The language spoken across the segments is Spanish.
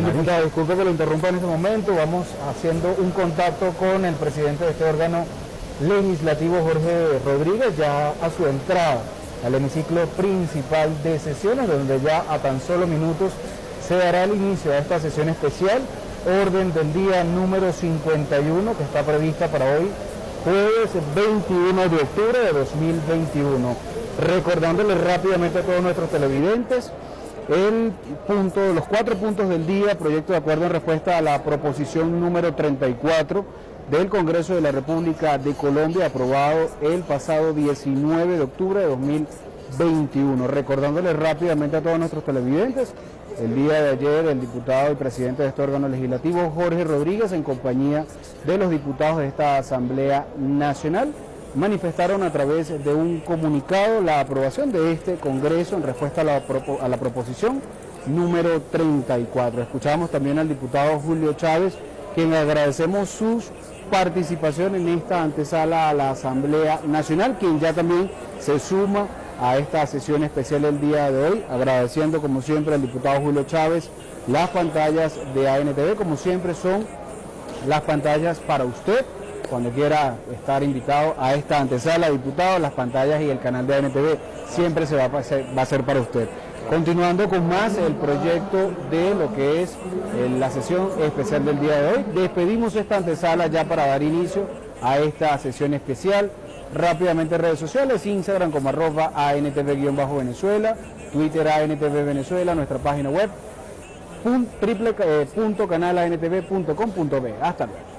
Bien, diputado, disculpe que lo interrumpa en este momento. Vamos haciendo un contacto con el presidente de este órgano legislativo, Jorge Rodríguez, ya a su entrada al hemiciclo principal de sesiones, donde ya a tan solo minutos se dará el inicio a esta sesión especial, orden del día número 51, que está prevista para hoy, jueves 21 de octubre de 2021. Recordándole rápidamente a todos nuestros televidentes, el punto, los cuatro puntos del día, proyecto de acuerdo en respuesta a la proposición número 34 del Congreso de la República de Colombia, aprobado el pasado 19 de octubre de 2021. Recordándole rápidamente a todos nuestros televidentes, el día de ayer el diputado y presidente de este órgano legislativo, Jorge Rodríguez, en compañía de los diputados de esta Asamblea Nacional, manifestaron a través de un comunicado la aprobación de este Congreso en respuesta a la, a proposición número 34. Escuchamos también al diputado Julio Chávez, quien agradecemos sus participación en esta antesala a la Asamblea Nacional, quien ya también se suma a esta sesión especial el día de hoy, agradeciendo como siempre al diputado Julio Chávez las pantallas de ANTV, como siempre son las pantallas para usted, cuando quiera estar invitado a esta antesala, diputado, las pantallas y el canal de ANTV siempre se va a, hacer, va a ser para usted. Continuando con más el proyecto de lo que es eh, la sesión especial del día de hoy, despedimos esta antesala ya para dar inicio a esta sesión especial. Rápidamente redes sociales, Instagram como arroba ANTV-Venezuela, Twitter ANTV Venezuela, nuestra página web, triple, eh, punto canal antv.com.b. Hasta luego.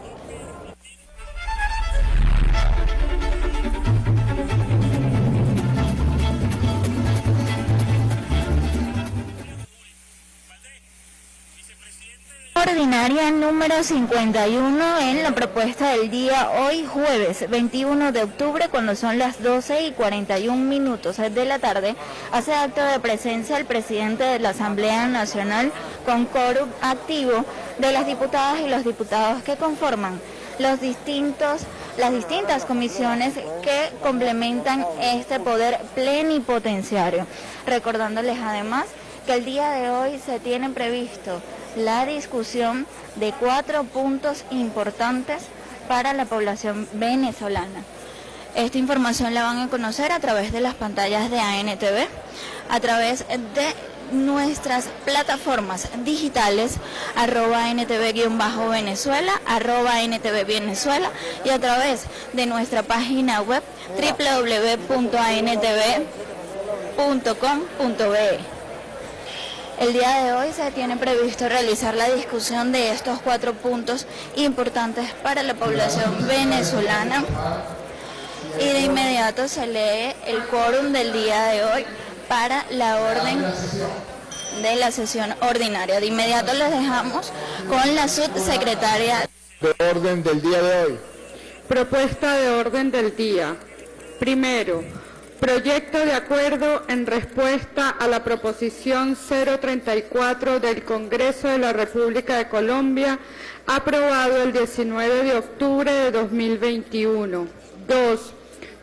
Ordinaria número 51 en la propuesta del día hoy jueves 21 de octubre cuando son las 12 y 41 minutos de la tarde hace acto de presencia el presidente de la Asamblea Nacional con quórum activo de las diputadas y los diputados que conforman los distintos las distintas comisiones que complementan este poder plenipotenciario. Recordándoles además que el día de hoy se tienen previsto la discusión de cuatro puntos importantes para la población venezolana. Esta información la van a conocer a través de las pantallas de ANTV, a través de nuestras plataformas digitales, arroba NTV-Venezuela, arroba NTV Venezuela y a través de nuestra página web www.antv.com.be. El día de hoy se tiene previsto realizar la discusión de estos cuatro puntos importantes para la población venezolana y de inmediato se lee el quórum del día de hoy para la orden de la sesión ordinaria. De inmediato les dejamos con la subsecretaria. De orden del día de hoy. Propuesta de orden del día. Primero, Proyecto de acuerdo en respuesta a la proposición 034 del Congreso de la República de Colombia, aprobado el 19 de octubre de 2021. 2.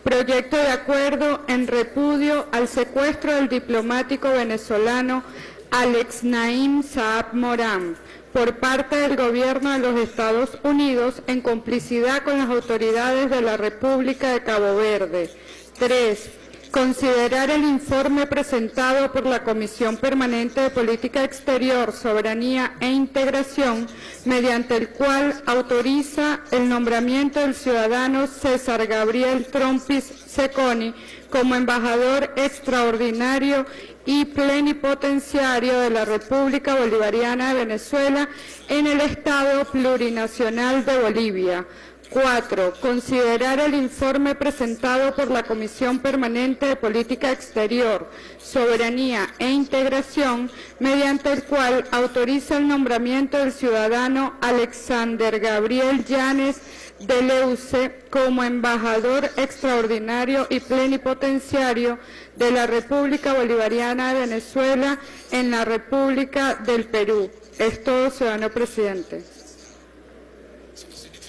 Proyecto de acuerdo en repudio al secuestro del diplomático venezolano Alex Naim Saab Morán por parte del Gobierno de los Estados Unidos en complicidad con las autoridades de la República de Cabo Verde. 3 Considerar el informe presentado por la Comisión Permanente de Política Exterior, Soberanía e Integración, mediante el cual autoriza el nombramiento del ciudadano César Gabriel Trompis Seconi como embajador extraordinario y plenipotenciario de la República Bolivariana de Venezuela en el Estado Plurinacional de Bolivia 4. Considerar el informe presentado por la Comisión Permanente de Política Exterior, Soberanía e Integración, mediante el cual autoriza el nombramiento del ciudadano Alexander Gabriel Llanes de Leuce como embajador extraordinario y plenipotenciario de la República Bolivariana de Venezuela en la República del Perú. Es todo, ciudadano presidente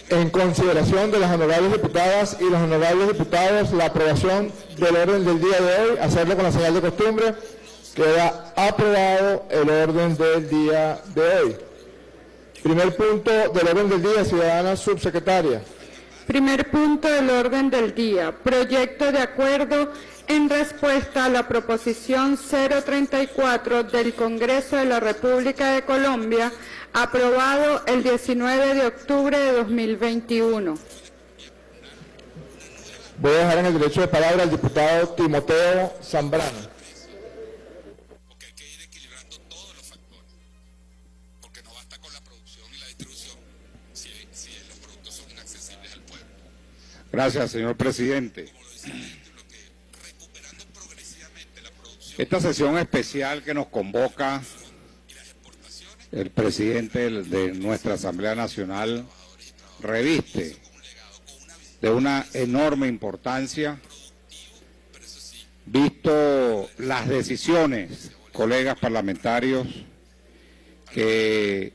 en consideración de las honorables diputadas y los honorables diputados la aprobación del orden del día de hoy, hacerlo con la señal de costumbre, queda aprobado el orden del día de hoy. Primer punto del orden del día, ciudadana subsecretaria. Primer punto del orden del día. Proyecto de acuerdo en respuesta a la proposición 034 del Congreso de la República de Colombia, aprobado el 19 de octubre de 2021. Voy a dejar en el derecho de palabra al diputado Timoteo Zambrano. porque hay que ir equilibrando todos los factores, porque no basta con la producción y la distribución si, si los productos son inaccesibles al pueblo. Gracias, señor presidente. Recuperando progresivamente la producción Esta sesión especial que nos convoca el presidente de nuestra Asamblea Nacional reviste de una enorme importancia, visto las decisiones, colegas parlamentarios, que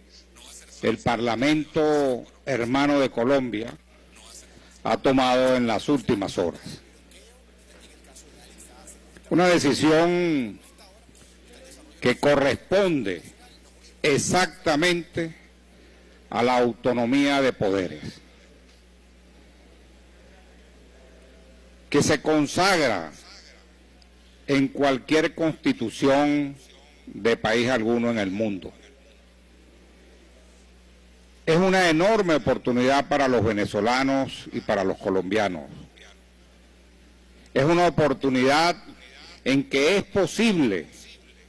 el Parlamento hermano de Colombia ha tomado en las últimas horas. Una decisión que corresponde exactamente a la autonomía de poderes, que se consagra en cualquier constitución de país alguno en el mundo. Es una enorme oportunidad para los venezolanos y para los colombianos. Es una oportunidad en que es posible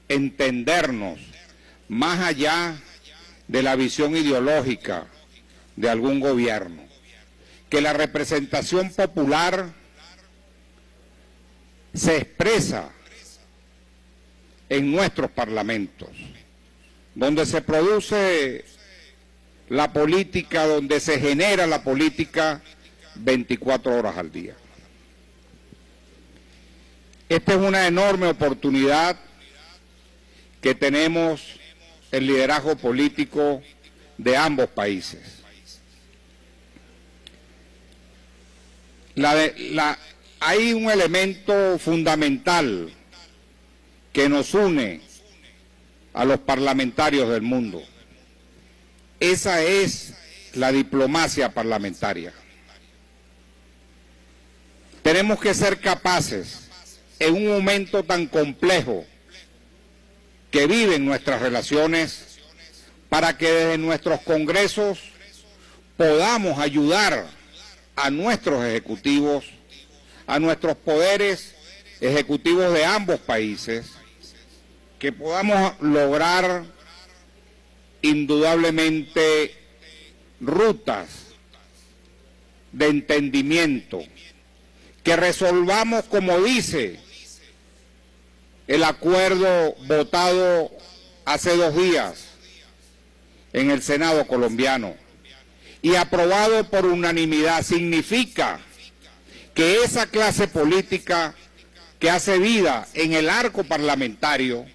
entendernos más allá de la visión ideológica de algún gobierno, que la representación popular se expresa en nuestros parlamentos, donde se produce la política, donde se genera la política 24 horas al día. Esta es una enorme oportunidad que tenemos el liderazgo político de ambos países. Hay un elemento fundamental que nos une a los parlamentarios del mundo. Esa es la diplomacia parlamentaria. Tenemos que ser capaces, en un momento tan complejo que viven nuestras relaciones, para que desde nuestros congresos podamos ayudar a nuestros ejecutivos, a nuestros poderes ejecutivos de ambos países, que podamos lograr indudablemente rutas de entendimiento, que resolvamos, como dice el acuerdo votado hace dos días en el Senado colombiano y aprobado por unanimidad, significa que esa clase política que hace vida en el arco parlamentario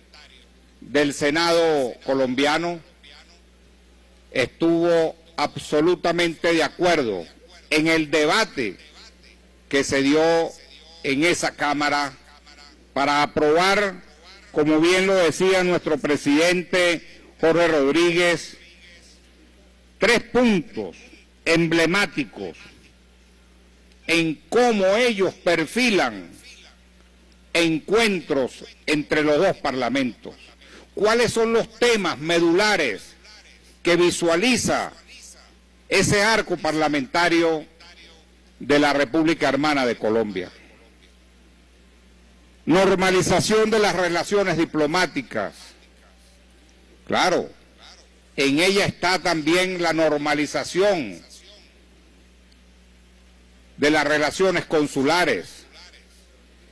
del Senado colombiano estuvo absolutamente de acuerdo en el debate que se dio en esa Cámara para aprobar, como bien lo decía nuestro presidente Jorge Rodríguez, tres puntos emblemáticos en cómo ellos perfilan encuentros entre los dos parlamentos. ¿Cuáles son los temas medulares que visualiza ese arco parlamentario de la República Hermana de Colombia? Normalización de las relaciones diplomáticas. Claro, en ella está también la normalización de las relaciones consulares,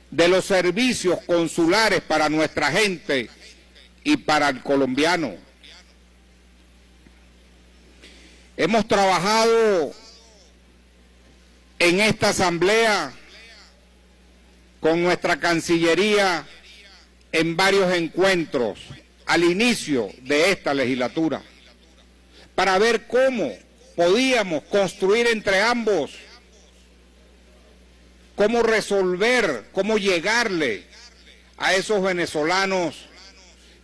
de los servicios consulares para nuestra gente y para el colombiano. Hemos trabajado en esta asamblea con nuestra Cancillería en varios encuentros al inicio de esta legislatura para ver cómo podíamos construir entre ambos, cómo resolver, cómo llegarle a esos venezolanos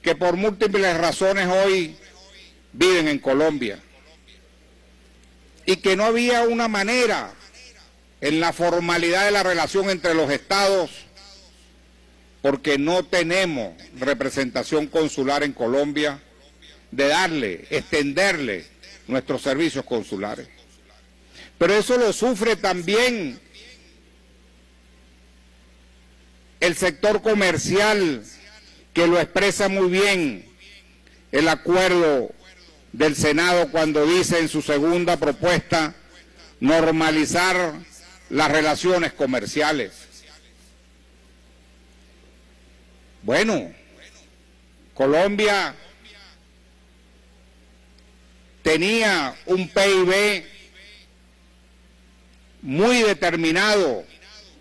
que por múltiples razones hoy viven en Colombia. y que no había una manera en la formalidad de la relación entre los estados, porque no tenemos representación consular en Colombia, de darle, extenderle nuestros servicios consulares. Pero eso lo sufre también el sector comercial, que lo expresa muy bien el acuerdo del Senado cuando dice en su segunda propuesta normalizar las relaciones comerciales. Bueno, Colombia tenía un PIB muy determinado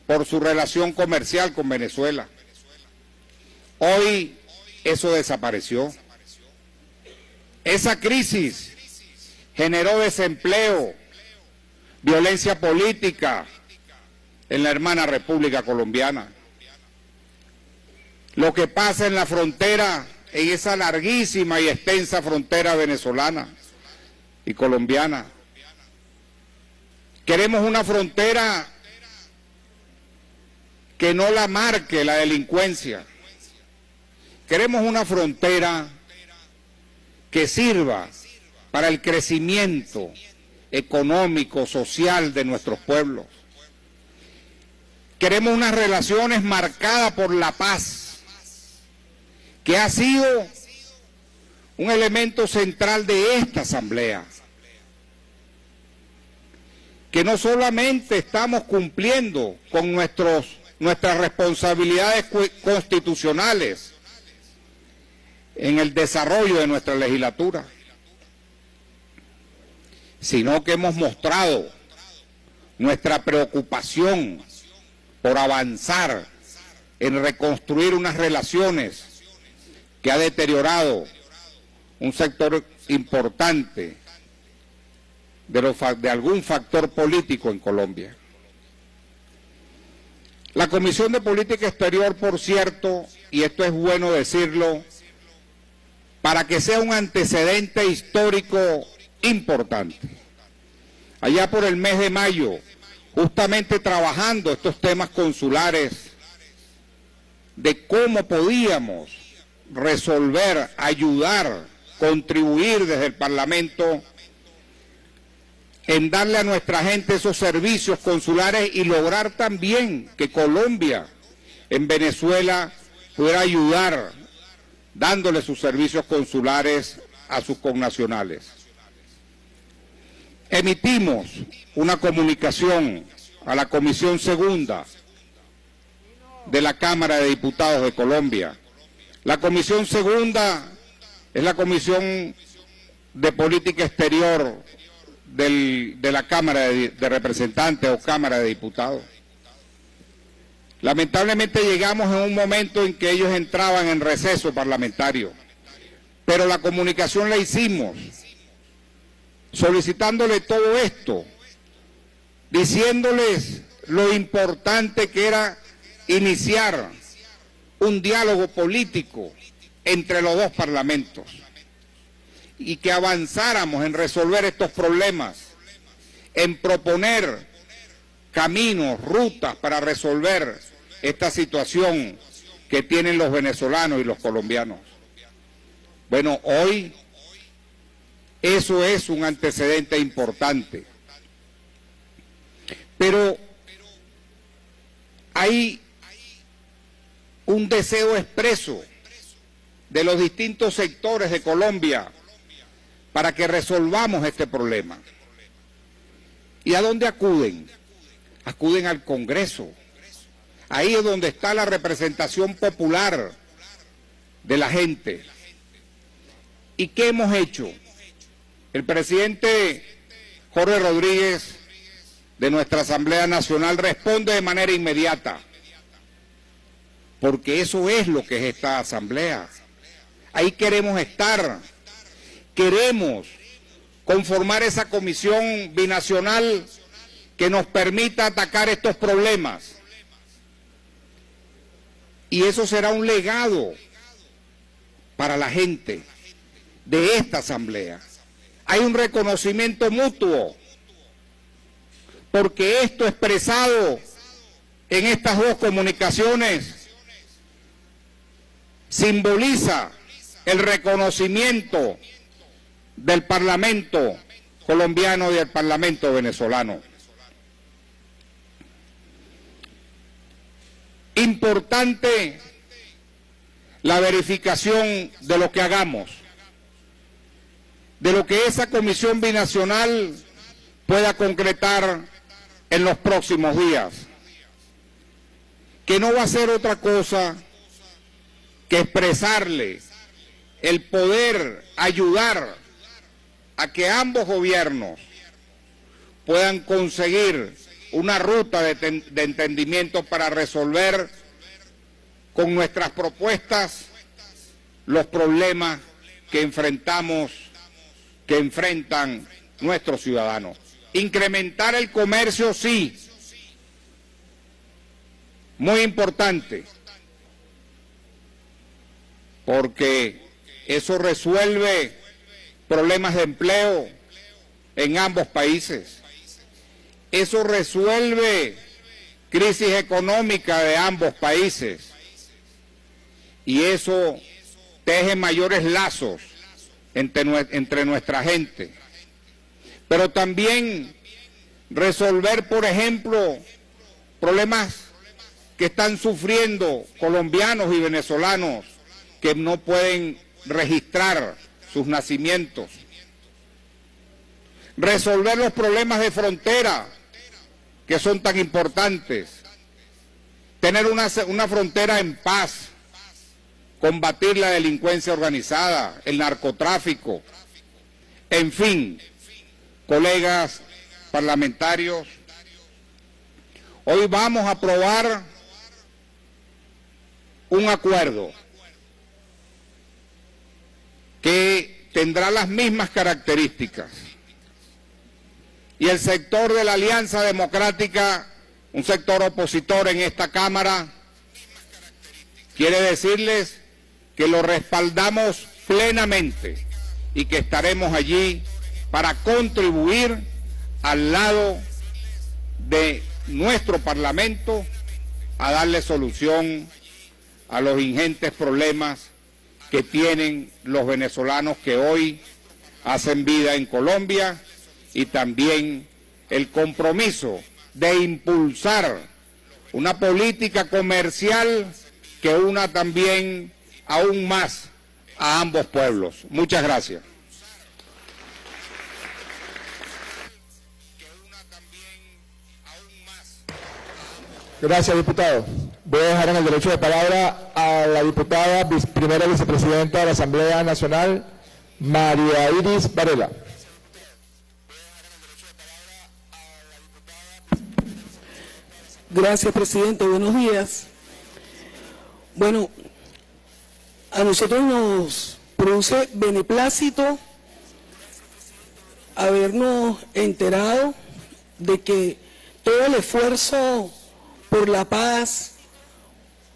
por su relación comercial con Venezuela. Hoy eso desapareció. Esa crisis generó desempleo, violencia política en la hermana República Colombiana. Lo que pasa en la frontera, en esa larguísima y extensa frontera venezolana y colombiana. Queremos una frontera que no la marque la delincuencia. Queremos una frontera que sirva para el crecimiento económico, social de nuestros pueblos. Queremos unas relaciones marcadas por la paz, que ha sido un elemento central de esta Asamblea. Que no solamente estamos cumpliendo con nuestros, nuestras responsabilidades constitucionales, en el desarrollo de nuestra legislatura, sino que hemos mostrado nuestra preocupación por avanzar en reconstruir unas relaciones que ha deteriorado un sector importante de, de algún factor político en Colombia. La Comisión de Política Exterior, por cierto, y esto es bueno decirlo, para que sea un antecedente histórico importante. Allá por el mes de mayo, justamente trabajando estos temas consulares, de cómo podíamos resolver, ayudar, contribuir desde el Parlamento en darle a nuestra gente esos servicios consulares y lograr también que Colombia en Venezuela pudiera ayudar dándole sus servicios consulares a sus connacionales. Emitimos una comunicación a la Comisión Segunda de la Cámara de Diputados de Colombia. La Comisión Segunda es la Comisión de Política Exterior de la Cámara de Representantes o Cámara de Diputados. Lamentablemente llegamos en un momento en que ellos entraban en receso parlamentario, pero la comunicación la hicimos solicitándole todo esto, diciéndoles lo importante que era iniciar un diálogo político entre los dos parlamentos y que avanzáramos en resolver estos problemas, en proponer caminos, rutas para resolver esta situación que tienen los venezolanos y los colombianos. Bueno, hoy eso es un antecedente importante. Pero hay un deseo expreso de los distintos sectores de Colombia para que resolvamos este problema. ¿Y a dónde acuden? Acuden al Congreso Ahí es donde está la representación popular de la gente. ¿Y qué hemos hecho? El presidente Jorge Rodríguez de nuestra Asamblea Nacional responde de manera inmediata, porque eso es lo que es esta Asamblea. Ahí queremos estar, queremos conformar esa comisión binacional que nos permita atacar estos problemas y eso será un legado para la gente de esta asamblea. Hay un reconocimiento mutuo porque esto expresado en estas dos comunicaciones simboliza el reconocimiento del Parlamento colombiano y del Parlamento venezolano. Importante la verificación de lo que hagamos, de lo que esa comisión binacional pueda concretar en los próximos días, que no va a ser otra cosa que expresarle el poder ayudar a que ambos gobiernos puedan conseguir una ruta de, de, entendimiento para resolver con nuestras propuestas los problemas que enfrentamos, que enfrentan nuestros ciudadanos. Incrementar el comercio, sí, muy importante, porque eso resuelve problemas de empleo en ambos países. Eso resuelve crisis económica de ambos países. Y eso teje mayores lazos entre, nuestra gente. Pero también resolver, por ejemplo, problemas que están sufriendo colombianos y venezolanos que no pueden registrar sus nacimientos. Resolver los problemas de frontera que son tan importantes. Tener una, una frontera en paz. Combatir la delincuencia organizada, el narcotráfico. En fin, colegas parlamentarios, hoy vamos a aprobar un acuerdo que tendrá las mismas características. Y el sector de la Alianza Democrática, un sector opositor en esta Cámara, quiere decirles que lo respaldamos plenamente y que estaremos allí para contribuir al lado de nuestro Parlamento a darle solución a los ingentes problemas que tienen los venezolanos que hoy hacen vida en Colombia y también el compromiso de impulsar una política comercial que una también aún más a ambos pueblos. Muchas gracias. Gracias, diputado. Voy a dejar en el derecho de palabra a la diputada primera vicepresidenta de la Asamblea Nacional, María Iris Varela. Gracias, presidente. Buenos días. Bueno, a nosotros nos produce beneplácito habernos enterado de que todo el esfuerzo por la paz,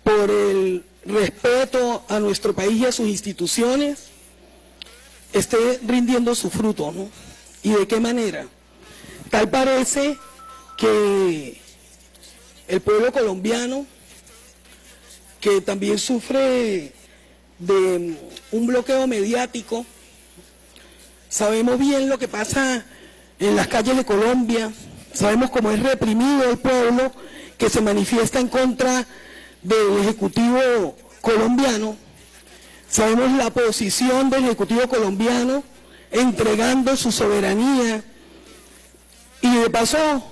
por el respeto a nuestro país y a sus instituciones, esté rindiendo su fruto, ¿no? ¿Y de qué manera? Tal parece que el pueblo colombiano, que también sufre de un bloqueo mediático, sabemos bien lo que pasa en las calles de Colombia, sabemos cómo es reprimido el pueblo que se manifiesta en contra del Ejecutivo colombiano. Sabemos la posición del Ejecutivo colombiano entregando su soberanía y de paso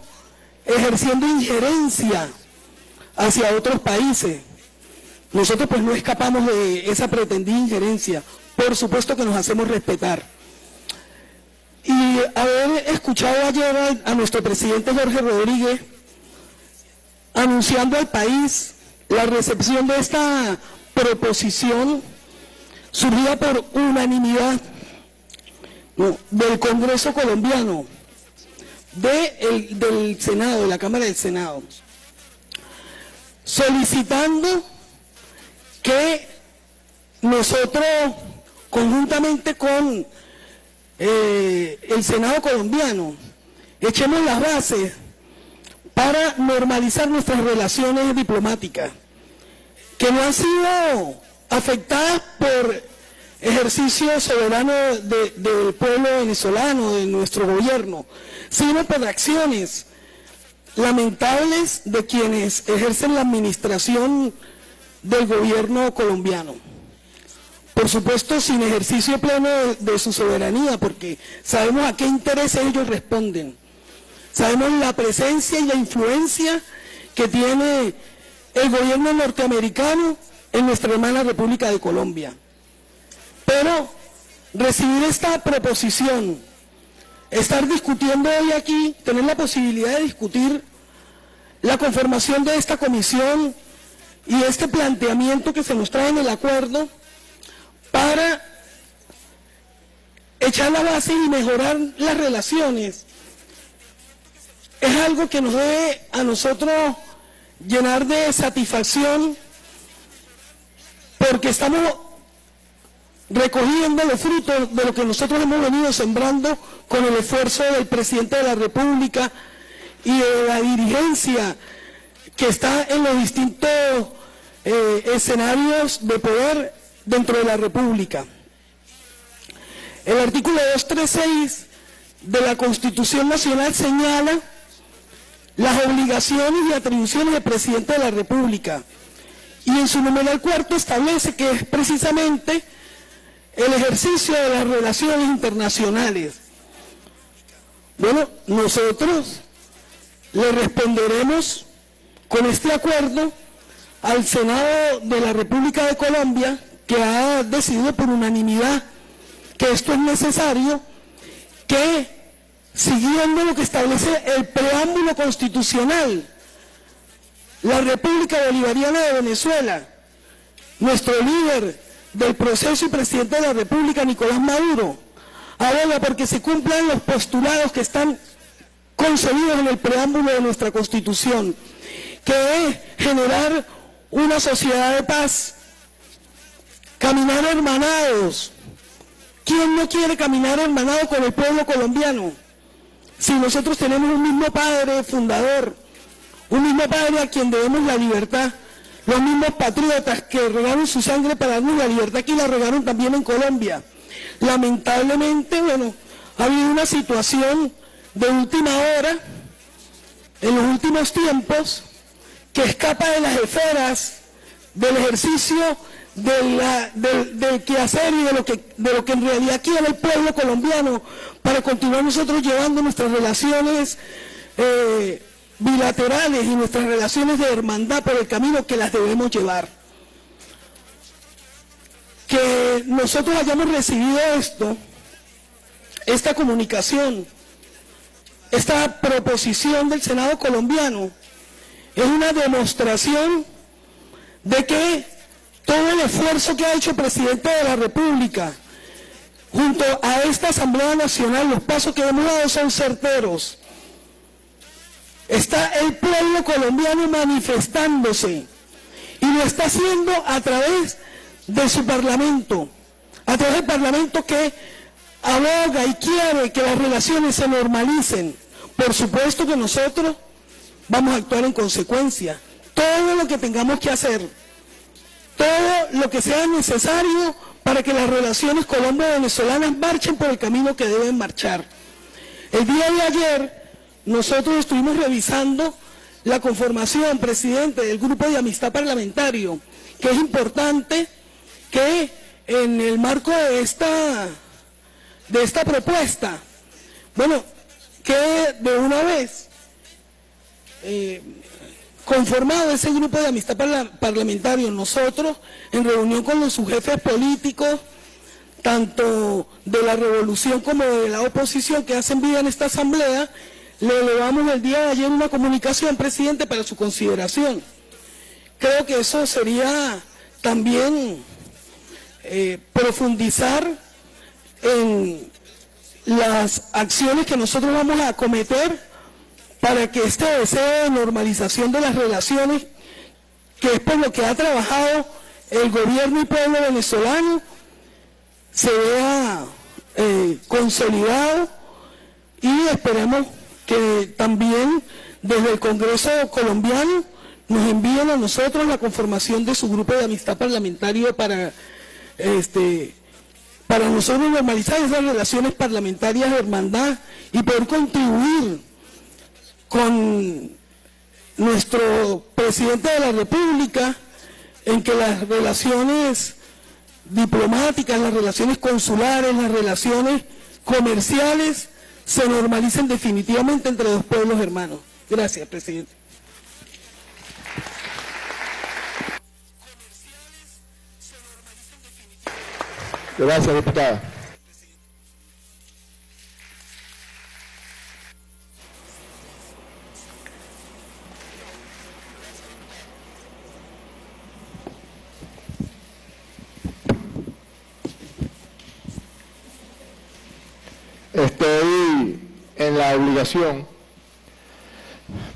ejerciendo injerencia hacia otros países. Nosotros pues no escapamos de esa pretendida injerencia. Por supuesto que nos hacemos respetar. Y haber escuchado ayer a nuestro presidente Jorge Rodríguez anunciando al país la recepción de esta proposición surgida por unanimidad del Congreso colombiano, del Senado, de la Cámara del Senado, solicitando que nosotros, conjuntamente con eh, el Senado colombiano, echemos las bases para normalizar nuestras relaciones diplomáticas, que no han sido afectadas por ejercicio soberano del pueblo venezolano, de nuestro gobierno, sino por acciones lamentables de quienes ejercen la administración del gobierno colombiano. Por supuesto, sin ejercicio pleno de, su soberanía, porque sabemos a qué intereses ellos responden. Sabemos la presencia y la influencia que tiene el gobierno norteamericano en nuestra hermana República de Colombia. Pero recibir esta proposición, estar discutiendo hoy aquí, tener la posibilidad de discutir la conformación de esta comisión y este planteamiento que se nos trae en el acuerdo para echar la base y mejorar las relaciones es algo que nos debe a nosotros llenar de satisfacción porque estamos recogiendo los frutos de lo que nosotros hemos venido sembrando con el esfuerzo del presidente de la República y de la dirigencia que está en los distintos eh, escenarios de poder dentro de la República. El artículo 236 de la Constitución Nacional señala las obligaciones y atribuciones del presidente de la República y en su numeral cuarto establece que es precisamente el ejercicio de las relaciones internacionales. Bueno, nosotros le responderemos con este acuerdo al Senado de la República de Colombia, que ha decidido por unanimidad que esto es necesario, que siguiendo lo que establece el preámbulo constitucional, la República Bolivariana de Venezuela, nuestro líder del proceso y presidente de la República, Nicolás Maduro, aboga porque se cumplan los postulados que están concebidos en el preámbulo de nuestra Constitución, que es generar una sociedad de paz, caminar hermanados. ¿Quién no quiere caminar hermanado con el pueblo colombiano? Si nosotros tenemos un mismo padre fundador, un mismo padre a quien debemos la libertad, los mismos patriotas que regaron su sangre para darnos la libertad, que la regaron también en Colombia. Lamentablemente, bueno, ha habido una situación de última hora, en los últimos tiempos, que escapa de las esferas del ejercicio del, quehacer y de lo, que, de lo que en realidad quiere el pueblo colombiano para continuar nosotros llevando nuestras relaciones eh, bilaterales y nuestras relaciones de hermandad por el camino que las debemos llevar. Que nosotros hayamos recibido esto, esta comunicación, esta proposición del Senado colombiano, es una demostración de que todo el esfuerzo que ha hecho el presidente de la República junto a esta Asamblea Nacional, los pasos que hemos dado son certeros. Está el pueblo colombiano manifestándose y lo está haciendo a través de su parlamento, a través del parlamento que aboga y quiere que las relaciones se normalicen. Por supuesto que nosotros vamos a actuar en consecuencia. Todo lo que tengamos que hacer, todo lo que sea necesario para que las relaciones colombo-venezolanas marchen por el camino que deben marchar. El día de ayer nosotros estuvimos revisando la conformación, presidente, del grupo de amistad parlamentario, que es importante que en el marco de esta, de esta propuesta, bueno, que de una vez eh, conformado ese grupo de amistad parlamentario, nosotros, en reunión con los jefes políticos, tanto de la revolución como de la oposición que hacen vida en esta asamblea, le elevamos el día de ayer una comunicación, presidente, para su consideración. Creo que eso sería también eh, profundizar en las acciones que nosotros vamos a acometer para que este deseo de normalización de las relaciones, que es por lo que ha trabajado el gobierno y pueblo venezolano, se vea eh, consolidado y esperemos que también desde el Congreso colombiano nos envían a nosotros la conformación de su grupo de amistad parlamentario para, este, para nosotros normalizar esas relaciones parlamentarias de hermandad y poder contribuir con nuestro presidente de la República en que las relaciones diplomáticas, las relaciones consulares, las relaciones comerciales se normalicen definitivamente entre dos pueblos hermanos. Gracias, presidente. Gracias, diputada. Estoy en la obligación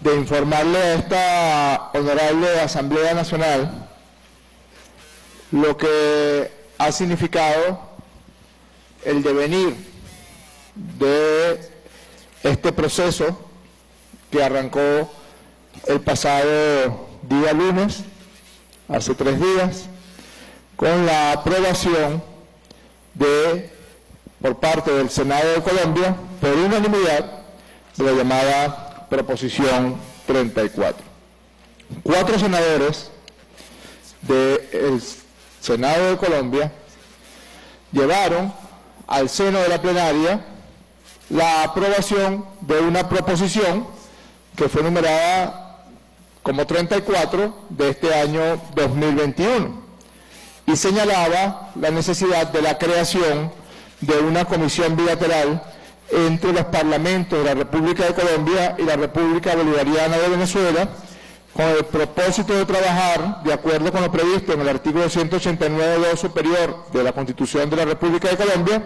de informarle a esta honorable Asamblea Nacional lo que ha significado el devenir de este proceso que arrancó el pasado día lunes, hace tres días, con la aprobación de, por parte del Senado de Colombia, por unanimidad, de la llamada Proposición 34. Cuatro senadores del Senado de Colombia llevaron al seno de la plenaria la aprobación de una proposición que fue numerada como 34 de este año 2021 y señalaba la necesidad de la creación de una comisión bilateral entre los parlamentos de la República de Colombia y la República Bolivariana de Venezuela con el propósito de trabajar de acuerdo con lo previsto en el artículo 189.2 superior de la Constitución de la República de Colombia,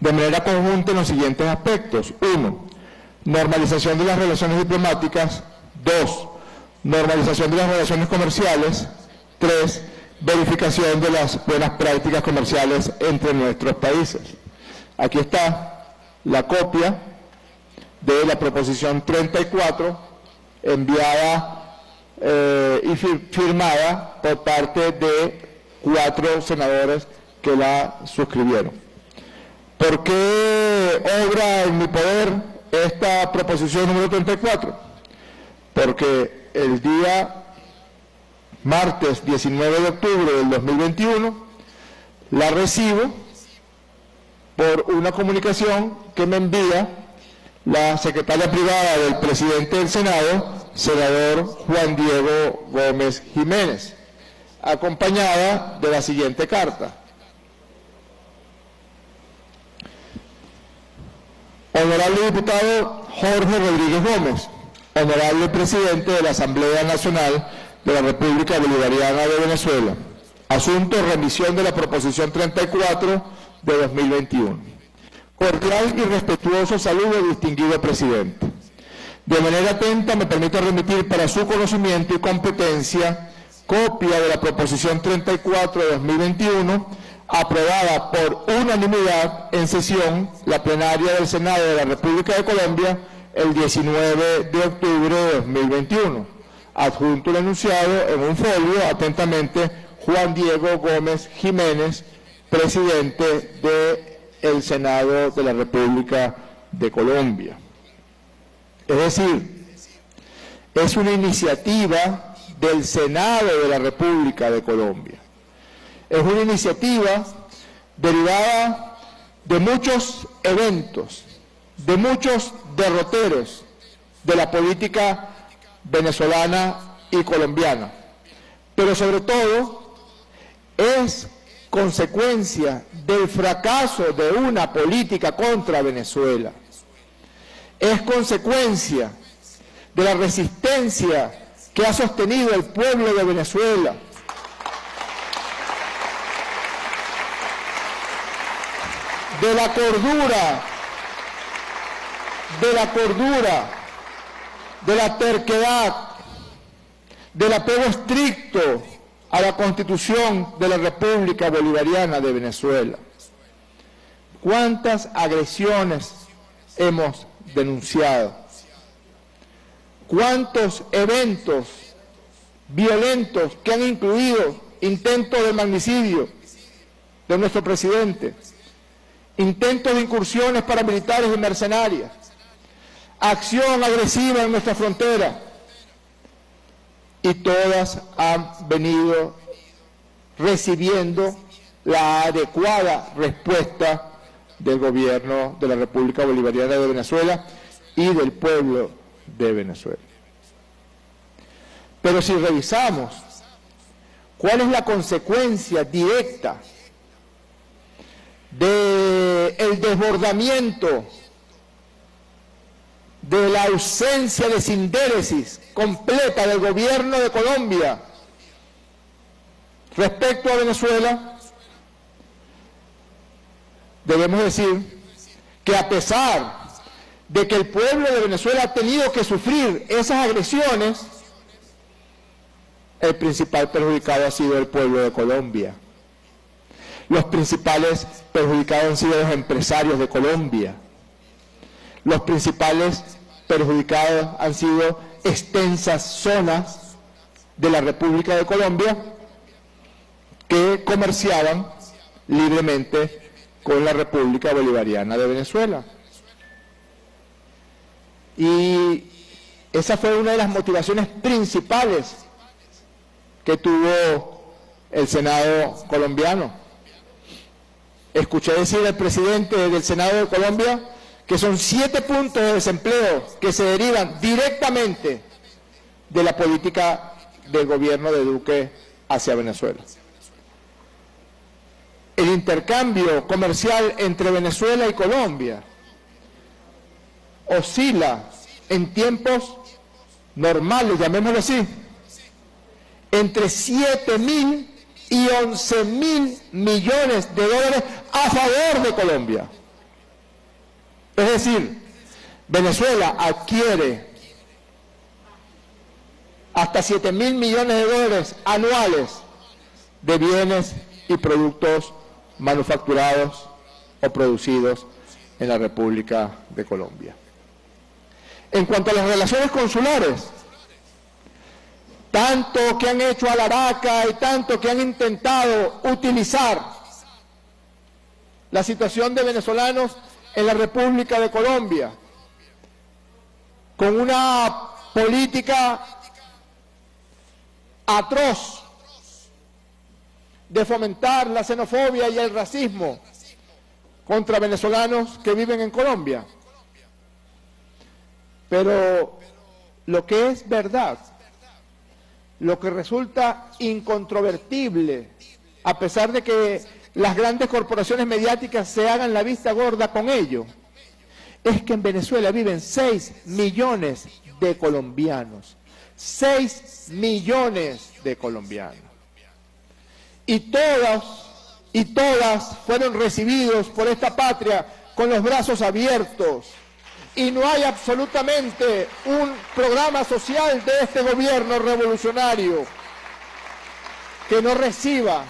de manera conjunta en los siguientes aspectos. Uno, normalización de las relaciones diplomáticas. Dos, normalización de las relaciones comerciales. Tres, verificación de las buenas prácticas comerciales entre nuestros países. Aquí está la copia de la proposición 34 enviada eh, y firmada por parte de cuatro senadores que la suscribieron. ¿Por qué obra en mi poder esta proposición número 34? Porque el día martes 19 de octubre del 2021 la recibo por una comunicación que me envía la secretaria privada del presidente del Senado, senador Juan Diego Gómez Jiménez, acompañada de la siguiente carta. Honorable diputado Jorge Rodríguez Gómez, honorable presidente de la Asamblea Nacional de la República Bolivariana de Venezuela. Asunto remisión de la proposición 34 de 2021. Cordial y respetuoso saludo, distinguido presidente. De manera atenta me permito remitir para su conocimiento y competencia copia de la proposición 34 de 2021 aprobada por unanimidad en sesión la plenaria del Senado de la República de Colombia el 19 de octubre de 2021. Adjunto el enunciado en un folio, atentamente, Juan Diego Gómez Jiménez, presidente de el Senado de la República de Colombia. Es decir, es una iniciativa del Senado de la República de Colombia. Es una iniciativa derivada de muchos eventos, de muchos derroteros de la política venezolana y colombiana, pero sobre todo es consecuencia del fracaso de una política contra Venezuela. Es consecuencia de la resistencia que ha sostenido el pueblo de Venezuela. De la cordura, de la cordura, de la terquedad, del apego estricto a la Constitución de la República Bolivariana de Venezuela. ¿Cuántas agresiones hemos denunciado? cuántos eventos violentos que han incluido intentos de magnicidio de nuestro presidente, intentos de incursiones paramilitares y mercenarias, acción agresiva en nuestra frontera, y todas han venido recibiendo la adecuada respuesta del gobierno de la República Bolivariana de Venezuela y del pueblo de Venezuela. Pero si revisamos cuál es la consecuencia directa del desbordamiento, de la ausencia de sindéresis completa del gobierno de Colombia respecto a Venezuela, debemos decir que a pesar de que el pueblo de Venezuela ha tenido que sufrir esas agresiones, el principal perjudicado ha sido el pueblo de Colombia. Los principales perjudicados han sido los empresarios de Colombia. Los principales perjudicados han sido extensas zonas de la República de Colombia que comerciaban libremente con la República Bolivariana de Venezuela. Y esa fue una de las motivaciones principales que tuvo el Senado colombiano. Escuché decir al presidente del Senado de Colombia que son siete puntos de desempleo que se derivan directamente de la política del gobierno de Duque hacia Venezuela. El intercambio comercial entre Venezuela y Colombia oscila en tiempos normales, llamémoslo así, entre 7 mil y 11 mil millones de dólares a favor de Colombia. Es decir, Venezuela adquiere hasta 7 mil millones de dólares anuales de bienes y productos manufacturados o producidos en la República de Colombia. En cuanto a las relaciones consulares, tanto que han hecho a la vaca y tanto que han intentado utilizar la situación de venezolanos en la República de Colombia con una política atroz de fomentar la xenofobia y el racismo contra venezolanos que viven en Colombia. Pero lo que es verdad, lo que resulta incontrovertible, a pesar de que las grandes corporaciones mediáticas se hagan la vista gorda con ello, es que en Venezuela viven 6 millones de colombianos. 6 millones de colombianos. Y todos y todas fueron recibidos por esta patria con los brazos abiertos y no hay absolutamente un programa social de este gobierno revolucionario que no reciba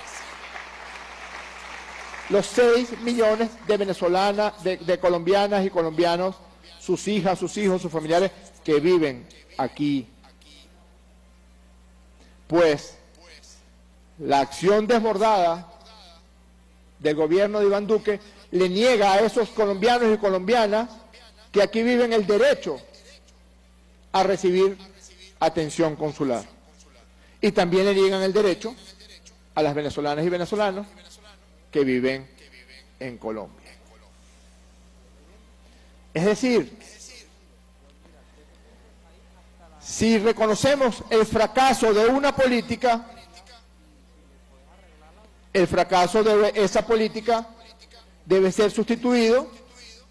los 6 millones de venezolanas, de, colombianas y colombianos, sus hijas, sus hijos, sus familiares que viven aquí. Pues la acción desbordada del gobierno de Iván Duque le niega a esos colombianos y colombianas que aquí viven el derecho a recibir atención consular. Y también le niegan el derecho a las venezolanas y venezolanos que viven en Colombia. Es decir, si reconocemos el fracaso de una política, el fracaso de esa política debe ser sustituido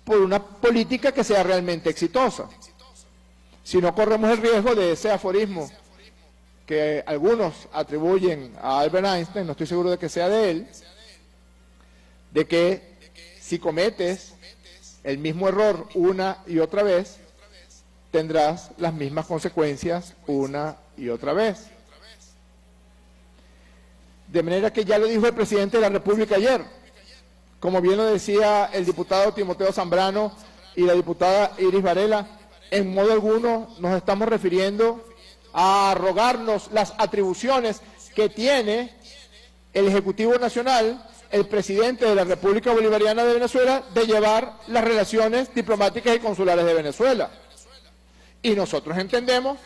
por una política que sea realmente exitosa. Si no corremos el riesgo de ese aforismo que algunos atribuyen a Albert Einstein, no estoy seguro de que sea de él, de que si cometes el mismo error una y otra vez, tendrás las mismas consecuencias una y otra vez. De manera que ya lo dijo el presidente de la República ayer, como bien lo decía el diputado Timoteo Zambrano y la diputada Iris Varela, en modo alguno nos estamos refiriendo a arrogarnos las atribuciones que tiene el Ejecutivo Nacional, el presidente de la República Bolivariana de Venezuela, de llevar las relaciones diplomáticas y consulares de Venezuela. Y nosotros entendemos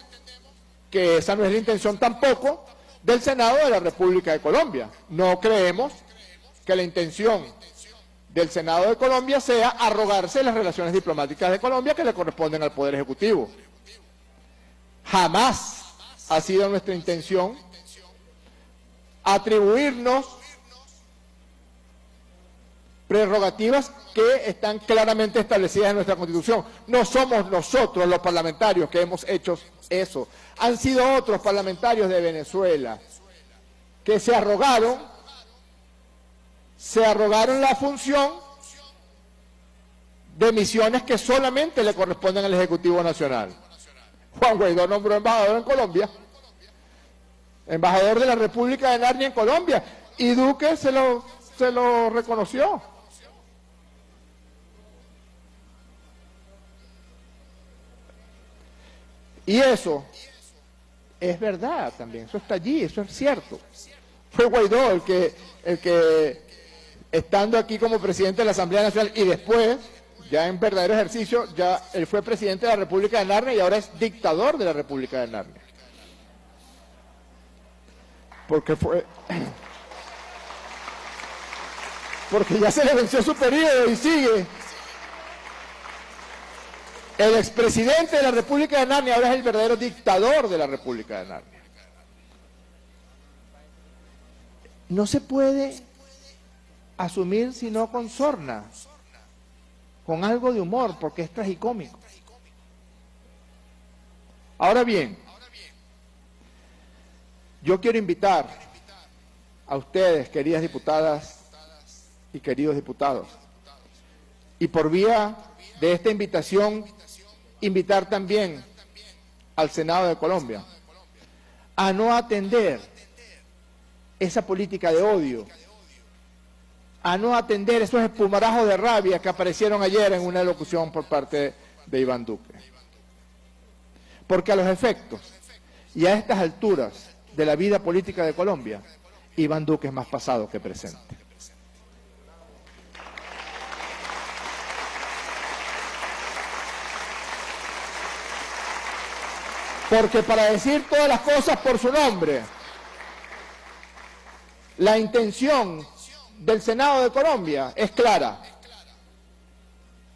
que esa no es la intención tampoco del Senado de la República de Colombia. No creemos que la intención del Senado de Colombia sea arrogarse las relaciones diplomáticas de Colombia que le corresponden al Poder Ejecutivo. Jamás ha sido nuestra intención atribuirnos prerrogativas que están claramente establecidas en nuestra Constitución. No somos nosotros los parlamentarios que hemos hecho eso. Han sido otros parlamentarios de Venezuela que se arrogaron, se arrogaron la función de misiones que solamente le corresponden al Ejecutivo Nacional. Juan Guaidó nombró embajador en Colombia, embajador de la República de Narnia en Colombia, y Duque se lo, se lo reconoció. Y eso es verdad también, eso está allí, eso es cierto. Fue Guaidó el que, el que estando aquí como presidente de la Asamblea Nacional y después, ya en verdadero ejercicio, ya él fue presidente de la República de Narnia y ahora es dictador de la República de Narnia. Porque fue... Porque ya se le venció su periodo y sigue. El expresidente de la República de Narnia ahora es el verdadero dictador de la República de Narnia. No se puede asumir sino con sorna, con algo de humor, porque es tragicómico. Ahora bien, yo quiero invitar a ustedes, queridas diputadas y queridos diputados, y por vía de esta invitación invitar también al Senado de Colombia a no atender esa política de odio, a no atender esos espumarajos de rabia que aparecieron ayer en una locución por parte de Iván Duque. Porque a los efectos y a estas alturas de la vida política de Colombia, Iván Duque es más pasado que presente. Porque para decir todas las cosas por su nombre, la intención del Senado de Colombia es clara.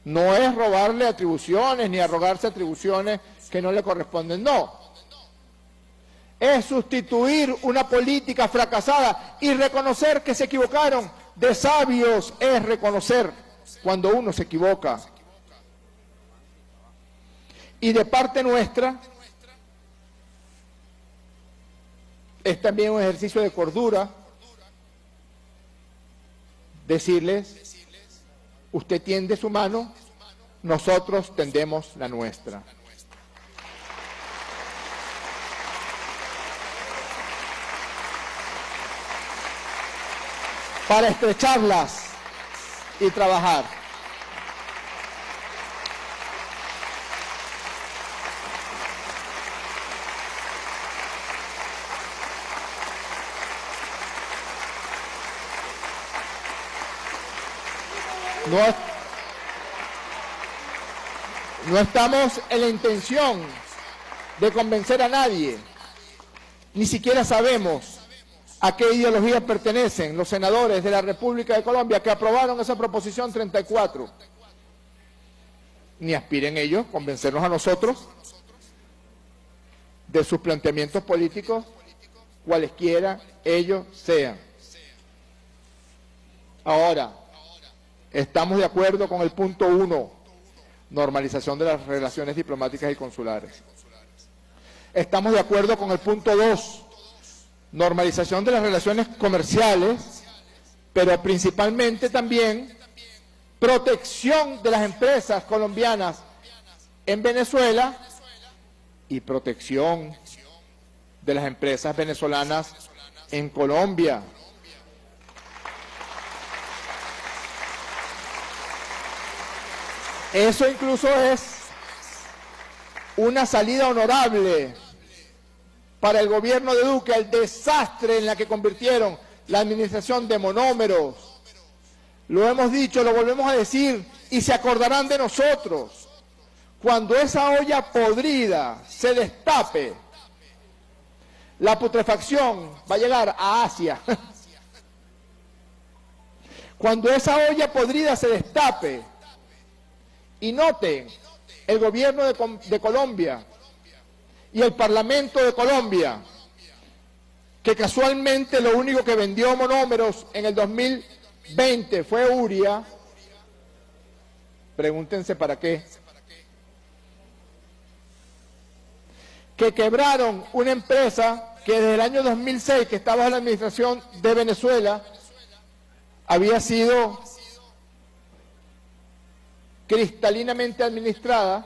No es robarle atribuciones ni arrogarse atribuciones que no le corresponden, no. Es sustituir una política fracasada y reconocer que se equivocaron. De sabios es reconocer cuando uno se equivoca. Y de parte nuestra, es también un ejercicio de cordura decirles, usted tiende su mano, nosotros tendemos la nuestra. Para estrecharlas y trabajar. No, estamos en la intención de convencer a nadie. Ni siquiera sabemos a qué ideología pertenecen los senadores de la República de Colombia que aprobaron esa proposición 34. Ni aspiren ellos convencernos a nosotros de sus planteamientos políticos, cualesquiera ellos sean. Ahora, Estamos de acuerdo con el punto uno, normalización de las relaciones diplomáticas y consulares. Estamos de acuerdo con el punto dos, normalización de las relaciones comerciales, pero principalmente también protección de las empresas colombianas en Venezuela y protección de las empresas venezolanas en Colombia. Eso incluso es una salida honorable para el gobierno de Duque al desastre en la que convirtieron la administración de monómeros. Lo hemos dicho, lo volvemos a decir y se acordarán de nosotros. Cuando esa olla podrida se destape, la putrefacción va a llegar a Asia. Cuando esa olla podrida se destape, y noten, el gobierno de, de Colombia y el Parlamento de Colombia, que casualmente lo único que vendió monómeros en el 2020 fue Uria, pregúntense para qué, que quebraron una empresa que desde el año 2006, que estaba en la administración de Venezuela, había sido cristalinamente administrada,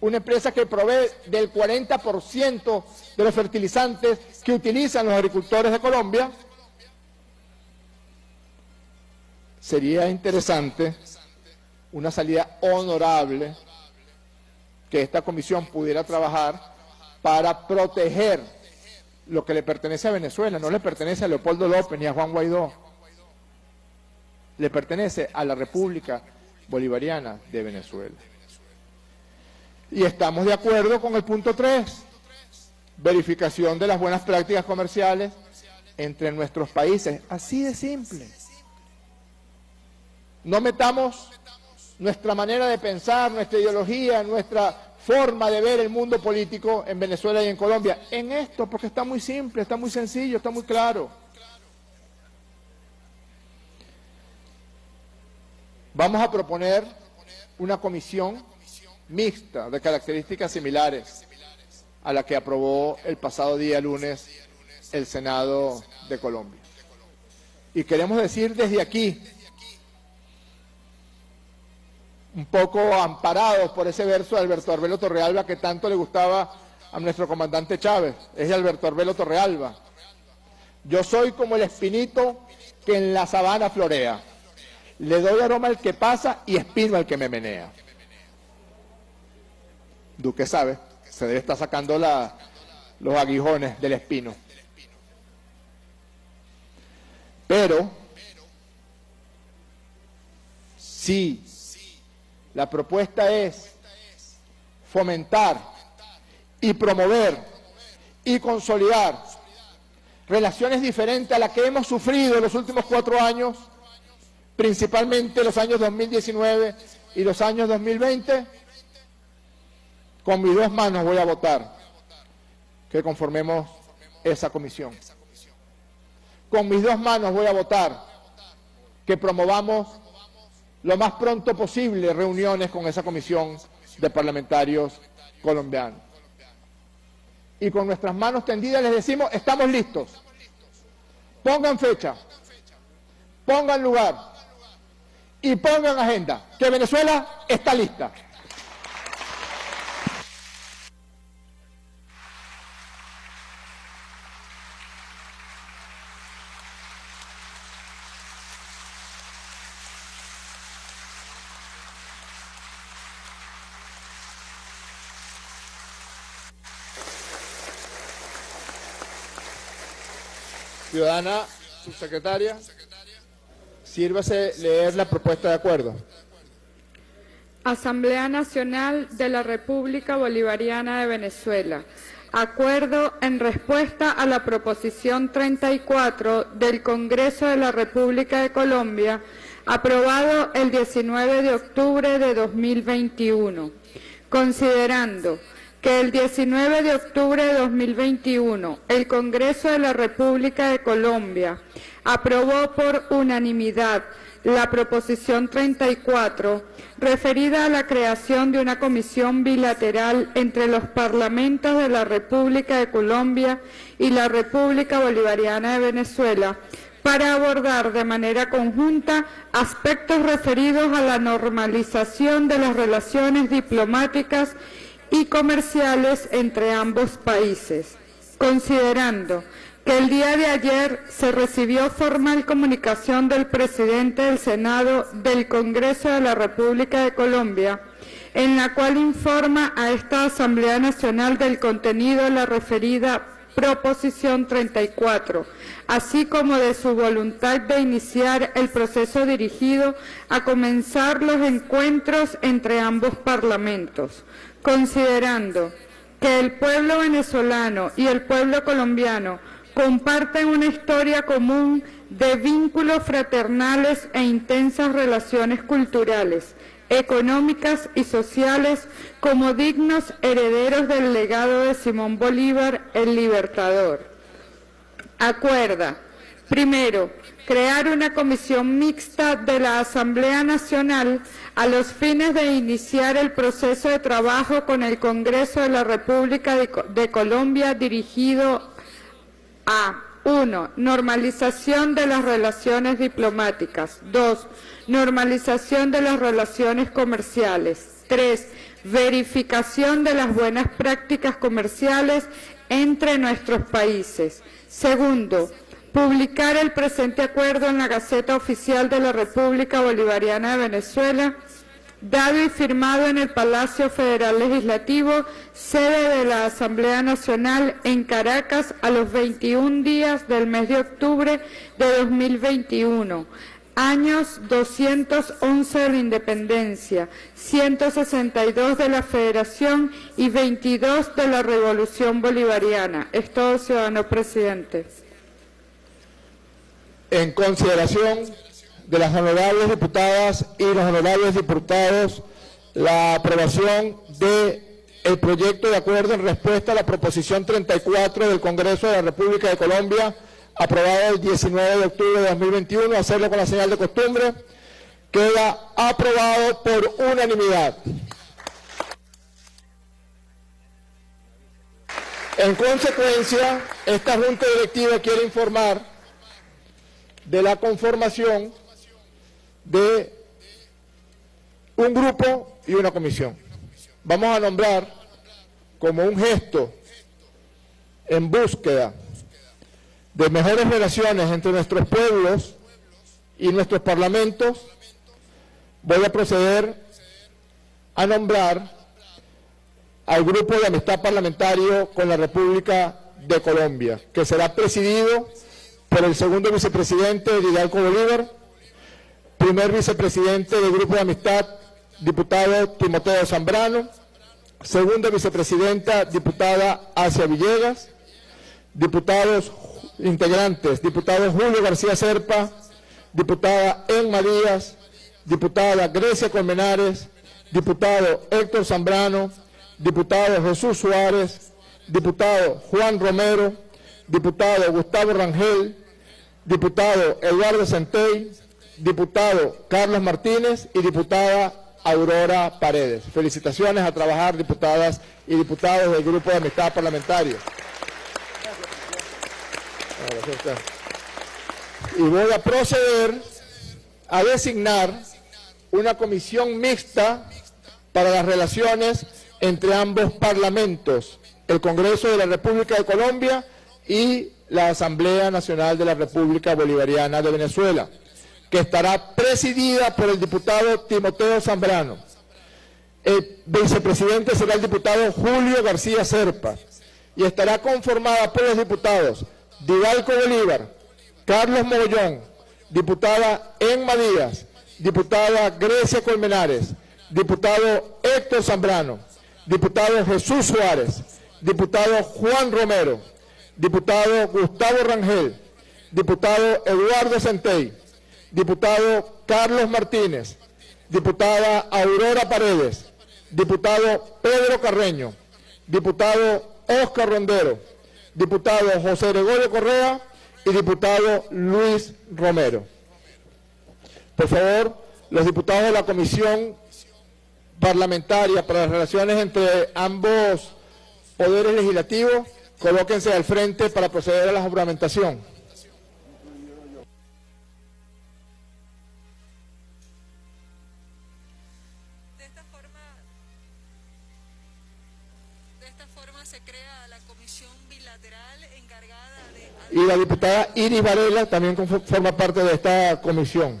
una empresa que provee del 40% de los fertilizantes que utilizan los agricultores de Colombia, sería interesante una salida honorable que esta comisión pudiera trabajar para proteger lo que le pertenece a Venezuela, no le pertenece a Leopoldo López ni a Juan Guaidó, le pertenece a la República Bolivariana de Venezuela. Y estamos de acuerdo con el punto 3, verificación de las buenas prácticas comerciales entre nuestros países, así de simple. No metamos nuestra manera de pensar, nuestra ideología, nuestra forma de ver el mundo político en Venezuela y en Colombia en esto, porque está muy simple, está muy sencillo, está muy claro. Vamos a proponer una comisión mixta de características similares a la que aprobó el pasado día lunes el Senado de Colombia. Y queremos decir desde aquí un poco amparados por ese verso de Alberto Arbelo Torrealba que tanto le gustaba a nuestro comandante Chávez, es de Alberto Arbelo Torrealba. Yo soy como el espinito que en la sabana florea. Le doy aroma al que pasa y espino al que me menea. Duque sabe, se debe estar sacando los aguijones del espino. Pero, sí la propuesta es fomentar y promover y consolidar relaciones diferentes a las que hemos sufrido en los últimos cuatro años, principalmente los años 2019 y los años 2020. Con mis dos manos voy a votar que conformemos esa comisión. Con mis dos manos voy a votar que promovamos lo más pronto posible reuniones con esa comisión de parlamentarios colombianos. Y con nuestras manos tendidas les decimos, estamos listos. Pongan fecha, pongan lugar y pongan agenda, que Venezuela está lista. Ciudadana subsecretaria, sírvase leer la propuesta de acuerdo. Asamblea Nacional de la República Bolivariana de Venezuela. Acuerdo en respuesta a la proposición 34 del Congreso de la República de Colombia, aprobado el 19 de octubre de 2021. Considerando que el 19 de octubre de 2021 el Congreso de la República de Colombia aprobó por unanimidad la proposición 34 referida a la creación de una comisión bilateral entre los parlamentos de la República de Colombia y la República Bolivariana de Venezuela para abordar de manera conjunta aspectos referidos a la normalización de las relaciones diplomáticas y comerciales entre ambos países, considerando que el día de ayer se recibió formal comunicación del presidente del Senado del Congreso de la República de Colombia en la cual informa a esta Asamblea Nacional del contenido de la referida Proposición 34, así como de su voluntad de iniciar el proceso dirigido a comenzar los encuentros entre ambos parlamentos, considerando que el pueblo venezolano y el pueblo colombiano comparten una historia común de vínculos fraternales e intensas relaciones culturales, económicas y sociales como dignos herederos del legado de Simón Bolívar, el Libertador. Acuerda, primero, crear una comisión mixta de la Asamblea Nacional a los fines de iniciar el proceso de trabajo con el Congreso de la República de, Colombia dirigido a 1. Normalización de las relaciones diplomáticas. 2. Normalización de las relaciones comerciales. 3. Verificación de las buenas prácticas comerciales entre nuestros países. Segundo, publicar el presente acuerdo en la Gaceta Oficial de la República Bolivariana de Venezuela dado y firmado en el Palacio Federal Legislativo, sede de la Asamblea Nacional en Caracas a los 21 días del mes de octubre de 2021. Años 211 de la independencia, 162 de la Federación y 22 de la Revolución Bolivariana. Es todo, ciudadano presidente. En consideración de las honorables diputadas y los honorables diputados la aprobación del el proyecto de acuerdo en respuesta a la proposición 34 del Congreso de la República de Colombia, aprobada el 19 de octubre de 2021, hacerlo con la señal de costumbre, queda aprobado por unanimidad. En consecuencia, esta Junta Directiva quiere informar de la conformación de un grupo y una comisión. Vamos a nombrar como un gesto en búsqueda de mejores relaciones entre nuestros pueblos y nuestros parlamentos, voy a proceder a nombrar al Grupo de Amistad Parlamentario con la República de Colombia, que será presidido por el segundo vicepresidente Hidalgo Bolívar, primer vicepresidente del Grupo de Amistad, diputado Timoteo Zambrano, segunda vicepresidenta, diputada Asia Villegas, diputados integrantes, diputado Julio García Serpa, diputada Elma Díaz, diputada Grecia Colmenares, diputado Héctor Zambrano, diputado Jesús Suárez, diputado Juan Romero, diputado Gustavo Rangel, diputado Eduardo Centey, diputado Carlos Martínez y diputada Aurora Paredes. Felicitaciones a trabajar diputadas y diputados del Grupo de Amistad Parlamentario. Y voy a proceder a designar una comisión mixta para las relaciones entre ambos parlamentos, el Congreso de la República de Colombia y la Asamblea Nacional de la República Bolivariana de Venezuela que estará presidida por el diputado Timoteo Zambrano. El vicepresidente será el diputado Julio García Serpa y estará conformada por los diputados Didalco Bolívar, Carlos Mogollón, diputada Enma Díaz, diputada Grecia Colmenares, diputado Héctor Zambrano, diputado Jesús Suárez, diputado Juan Romero, diputado Gustavo Rangel, diputado Eduardo Centey, diputado Carlos Martínez, diputada Aurora Paredes, diputado Pedro Carreño, diputado Oscar Rondero, diputado José Gregorio Correa y diputado Luis Romero. Por favor, los diputados de la Comisión Parlamentaria para las Relaciones entre ambos poderes legislativos, colóquense al frente para proceder a la juramentación. Y la diputada Iris Varela también forma parte de esta comisión.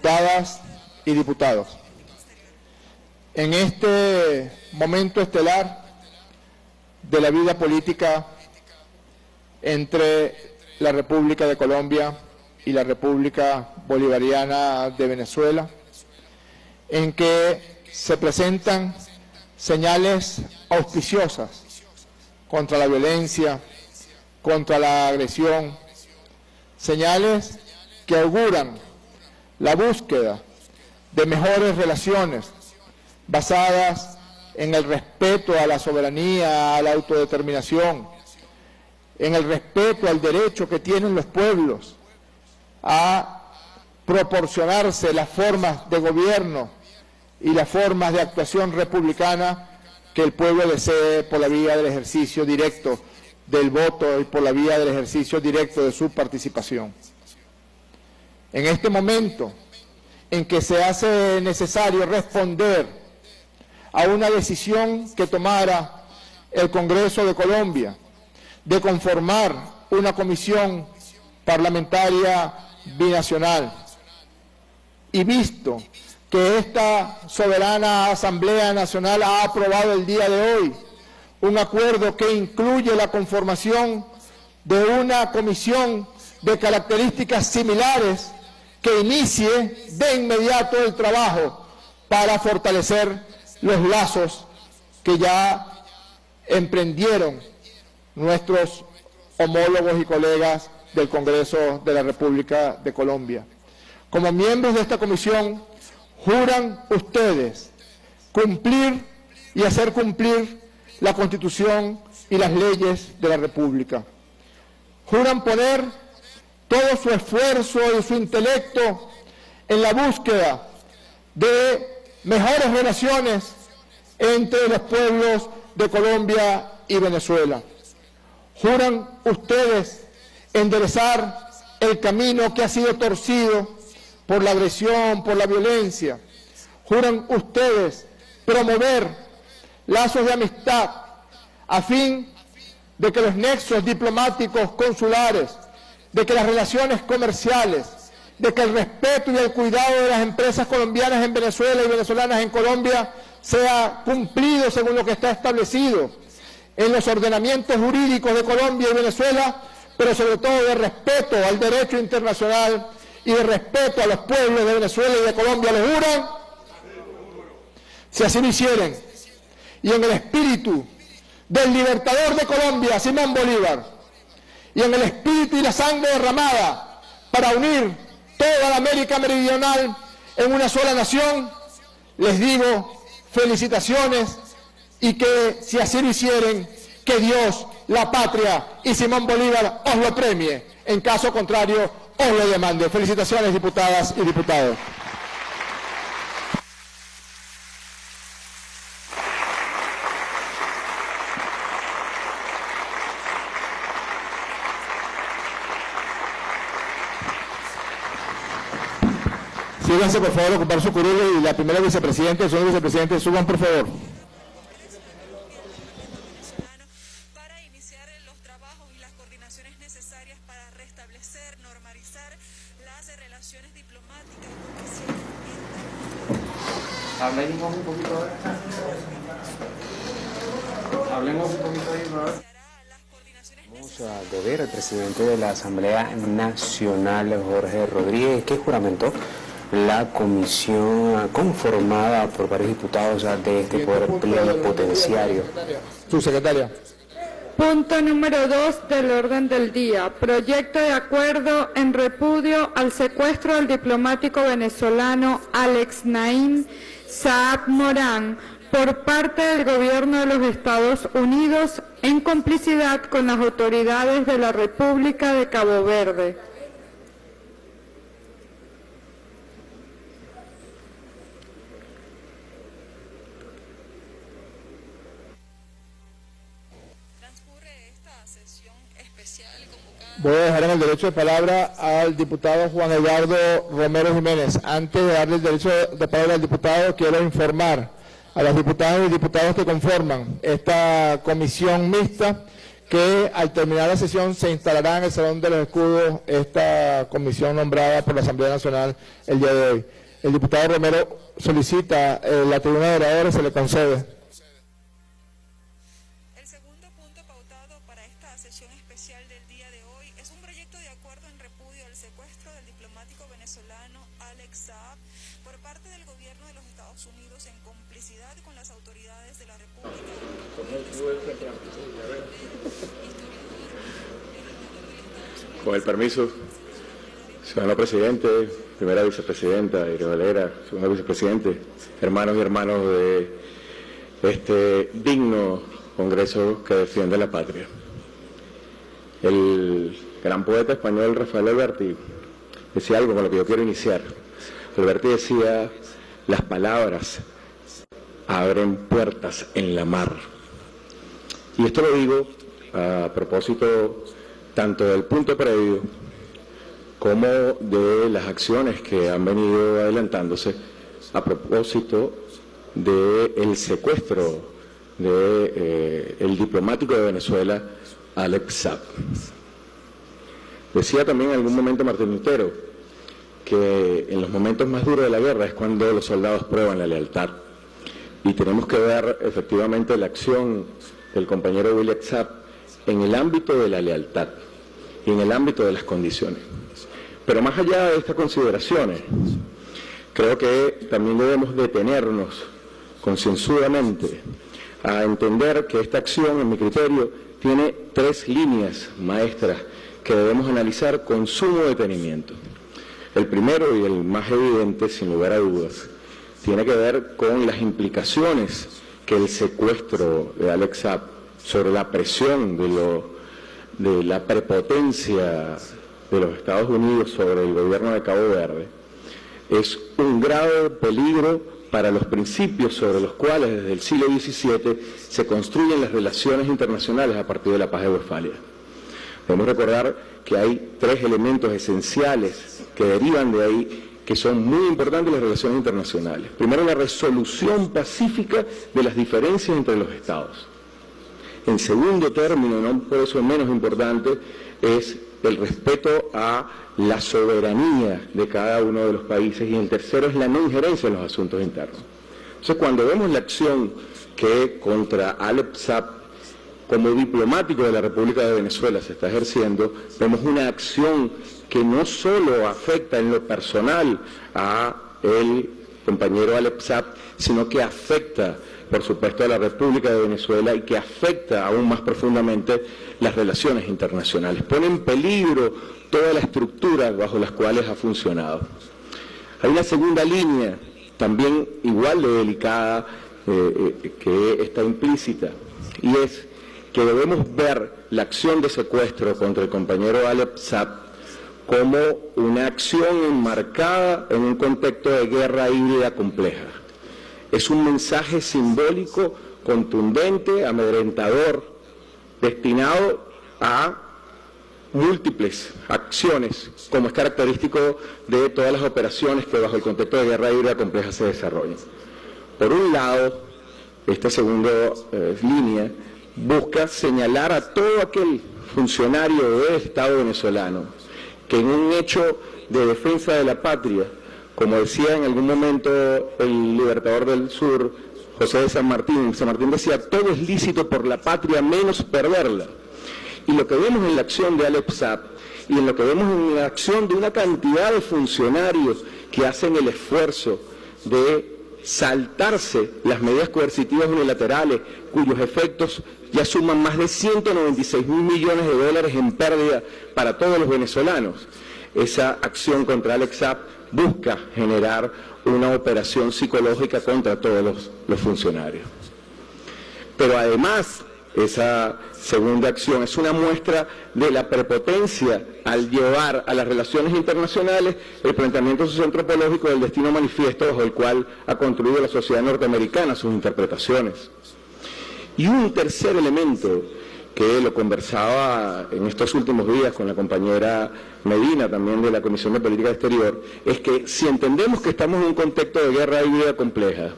Diputadas y diputados. En este momento estelar de la vida política entre la República de Colombia y la República Bolivariana de Venezuela, en que se presentan señales auspiciosas contra la violencia, contra la agresión, señales que auguran la búsqueda de mejores relaciones basadas en el respeto a la soberanía, a la autodeterminación, en el respeto al derecho que tienen los pueblos a proporcionarse las formas de gobierno y las formas de actuación republicana que el pueblo desee por la vía del ejercicio directo del voto y por la vía del ejercicio directo de su participación. En este momento en que se hace necesario responder a una decisión que tomara el Congreso de Colombia de conformar una comisión parlamentaria binacional. Y visto que esta soberana Asamblea Nacional ha aprobado el día de hoy un acuerdo que incluye la conformación de una comisión de características similares que inicie de inmediato el trabajo para fortalecer los lazos que ya emprendieron nuestros homólogos y colegas del Congreso de la República de Colombia. Como miembros de esta comisión, juran ustedes cumplir y hacer cumplir la Constitución y las leyes de la República. Juran poner todo su esfuerzo y su intelecto en la búsqueda de mejores relaciones entre los pueblos de Colombia y Venezuela. Juran ustedes enderezar el camino que ha sido torcido por la agresión, por la violencia. Juran ustedes promover lazos de amistad a fin de que los nexos diplomáticos consulares, de que las relaciones comerciales, de que el respeto y el cuidado de las empresas colombianas en Venezuela y venezolanas en Colombia sea cumplido según lo que está establecido en los ordenamientos jurídicos de Colombia y Venezuela, pero sobre todo de respeto al derecho internacional y de respeto a los pueblos de Venezuela y de Colombia, ¿lo juran? Si así lo hicieren, y en el espíritu del libertador de Colombia, Simón Bolívar, y en el espíritu y la sangre derramada para unir toda la América Meridional en una sola nación, les digo felicitaciones y que si así lo hicieren, que Dios, la patria y Simón Bolívar os lo premie. En caso contrario, os lo demande. Felicitaciones, diputadas y diputados. Por favor, a ocupar su curul y la primera vicepresidenta y el segundo vicepresidente suban, por favor. venezolano para iniciar los trabajos y las coordinaciones necesarias para restablecer, normalizar las relaciones diplomáticas y comerciales entre Hablemos un poquito ahora. Hablemos un poquito ahí, ¿verdad? Vamos a deber al presidente de la Asamblea Nacional, Jorge Rodríguez, que juramentó la comisión conformada por varios diputados de este poder plenipotenciario. Su secretaria. Punto número 2 del orden del día. Proyecto de acuerdo en repudio al secuestro del diplomático venezolano Alex Naim Saab Morán por parte del gobierno de los Estados Unidos en complicidad con las autoridades de la República de Cabo Verde. Voy a dejar en el derecho de palabra al diputado Juan Eduardo Romero Jiménez. Antes de darle el derecho de palabra al diputado, quiero informar a las diputadas y diputados que conforman esta comisión mixta que al terminar la sesión se instalará en el Salón de los Escudos esta comisión nombrada por la Asamblea Nacional el día de hoy. El diputado Romero solicita eh, la tribuna de oradores, se le concede. Con el permiso, ciudadano presidente, primera vicepresidenta, Irene Valera, segundo vicepresidente, hermanos y hermanos de este digno Congreso que defiende la patria. El gran poeta español Rafael Alberti decía algo con lo que yo quiero iniciar. Alberti decía, las palabras abren puertas en la mar. Y esto lo digo a propósito tanto del punto previo como de las acciones que han venido adelantándose a propósito del secuestro del de, eh, diplomático de Venezuela, Alex Saab. Decía también en algún momento Martín Lutero que en los momentos más duros de la guerra es cuando los soldados prueban la lealtad. Y tenemos que ver efectivamente la acción del compañero William Saab en el ámbito de la lealtad y en el ámbito de las condiciones. Pero más allá de estas consideraciones, creo que también debemos detenernos concienzudamente a entender que esta acción, en mi criterio, tiene tres líneas maestras que debemos analizar con sumo detenimiento. El primero y el más evidente, sin lugar a dudas, tiene que ver con las implicaciones que el secuestro de Alex Saab sobre la presión de, lo, de la prepotencia de los Estados Unidos sobre el gobierno de Cabo Verde es un grave peligro para los principios sobre los cuales desde el siglo XVII se construyen las relaciones internacionales a partir de la paz de Westfalia. Debemos recordar que hay tres elementos esenciales que derivan de ahí que son muy importantes las relaciones internacionales. Primero, la resolución pacífica de las diferencias entre los estados. En segundo término, no por eso menos importante, es el respeto a la soberanía de cada uno de los países y el tercero es la no injerencia en los asuntos internos. Entonces, cuando vemos la acción que contra Alep Saab como diplomático de la República de Venezuela se está ejerciendo, vemos una acción que no solo afecta en lo personal a el compañero Alep Saab, sino que afecta por supuesto, a la República de Venezuela y que afecta aún más profundamente las relaciones internacionales. Pone en peligro toda la estructura bajo las cuales ha funcionado. Hay una segunda línea, también igual de delicada, eh, eh, que está implícita, y es que debemos ver la acción de secuestro contra el compañero Alep Saab como una acción enmarcada en un contexto de guerra híbrida compleja. Es un mensaje simbólico, contundente, amedrentador, destinado a múltiples acciones, como es característico de todas las operaciones que bajo el contexto de guerra híbrida compleja se desarrollan. Por un lado, esta segunda eh, línea busca señalar a todo aquel funcionario del Estado venezolano que en un hecho de defensa de la patria como decía en algún momento el libertador del sur, José de San Martín, San Martín decía, todo es lícito por la patria menos perderla. Y lo que vemos en la acción de Alex Saab y en lo que vemos en la acción de una cantidad de funcionarios que hacen el esfuerzo de saltarse las medidas coercitivas unilaterales, cuyos efectos ya suman más de 196 mil millones de dólares en pérdida para todos los venezolanos. Esa acción contra Alex Saab busca generar una operación psicológica contra todos los, funcionarios. Pero además, esa segunda acción es una muestra de la prepotencia al llevar a las relaciones internacionales el planteamiento socioantropológico del destino manifiesto bajo el cual ha construido la sociedad norteamericana sus interpretaciones. Y un tercer elemento que lo conversaba en estos últimos días con la compañera Medina, también de la Comisión de Política Exterior, es que si entendemos que estamos en un contexto de guerra híbrida compleja,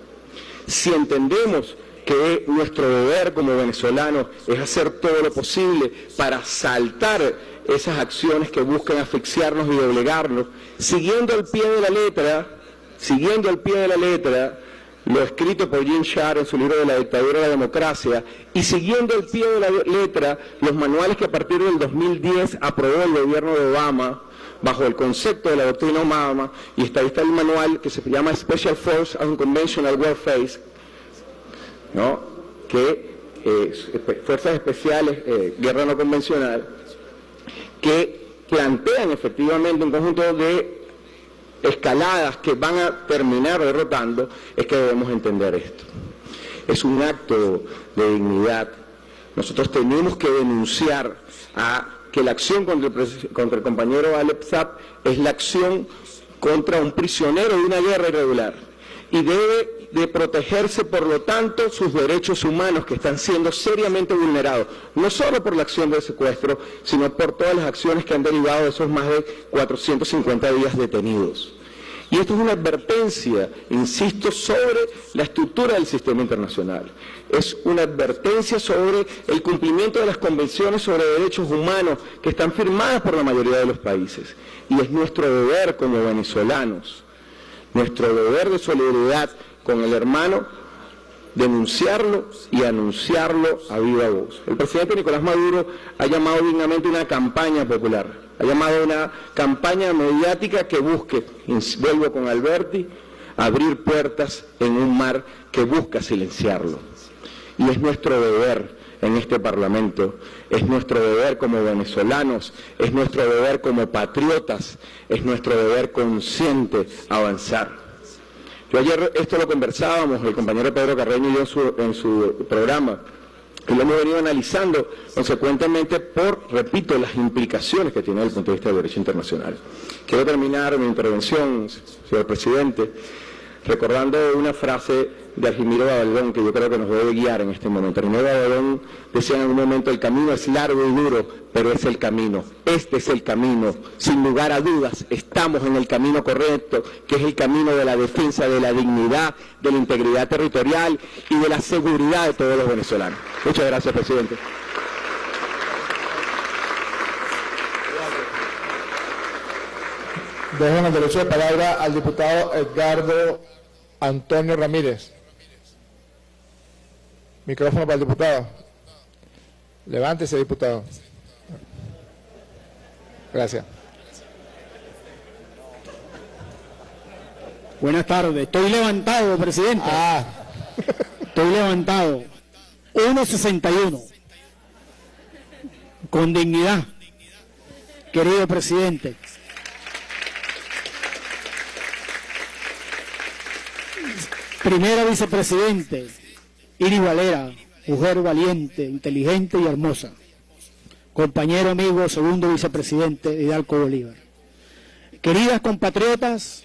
si entendemos que nuestro deber como venezolanos es hacer todo lo posible para saltar esas acciones que buscan asfixiarnos y doblegarnos, siguiendo al pie de la letra, siguiendo al pie de la letra lo escrito por Jim Sharp en su libro de la dictadura de la democracia y siguiendo al pie de la letra los manuales que a partir del 2010 aprobó el gobierno de Obama bajo el concepto de la doctrina Obama y está, ahí está el manual que se llama Special Force Unconventional Warfare, ¿no? que eh, fuerzas especiales, eh, guerra no convencional, que plantean efectivamente un conjunto de escaladas que van a terminar derrotando, es que debemos entender esto. Es un acto de dignidad. Nosotros tenemos que denunciar a que la acción contra el, contra el compañero Alep Zap es la acción contra un prisionero de una guerra irregular y debe de protegerse, por lo tanto, sus derechos humanos que están siendo seriamente vulnerados, no solo por la acción del secuestro, sino por todas las acciones que han derivado de esos más de 450 días detenidos. Y esto es una advertencia, insisto, sobre la estructura del sistema internacional. Es una advertencia sobre el cumplimiento de las convenciones sobre derechos humanos que están firmadas por la mayoría de los países. Y es nuestro deber como venezolanos, nuestro deber de solidaridad con el hermano, denunciarlo y anunciarlo a viva voz. El presidente Nicolás Maduro ha llamado dignamente una campaña popular ha llamado una campaña mediática que busque, vuelvo con Alberti, abrir puertas en un mar que busca silenciarlo. Y es nuestro deber en este Parlamento, es nuestro deber como venezolanos, es nuestro deber como patriotas, es nuestro deber consciente avanzar. Yo ayer esto lo conversábamos, el compañero Pedro Carreño y yo en su, en su programa, y lo hemos venido analizando consecuentemente por, repito, las implicaciones que tiene desde el punto de vista del derecho internacional. Quiero terminar mi intervención, señor presidente, recordando una frase de Argimiro Badalón que yo creo que nos debe guiar en este momento. Argimiro Badalón decía en algún momento, el camino es largo y duro, pero es el camino. Este es el camino. Sin lugar a dudas, estamos en el camino correcto, que es el camino de la defensa de la dignidad, de la integridad territorial y de la seguridad de todos los venezolanos. Muchas gracias, presidente. Dejo el derecho de palabra al diputado Edgardo Antonio Ramírez. Micrófono para el diputado. Levántese, diputado. Gracias. Buenas tardes. Estoy levantado, presidente. Ah. Estoy levantado. 1.61. Con dignidad. Querido presidente. Primera vicepresidente, Iris Valera, mujer valiente, inteligente y hermosa. Compañero amigo, segundo vicepresidente Hidalgo Bolívar. Queridas compatriotas,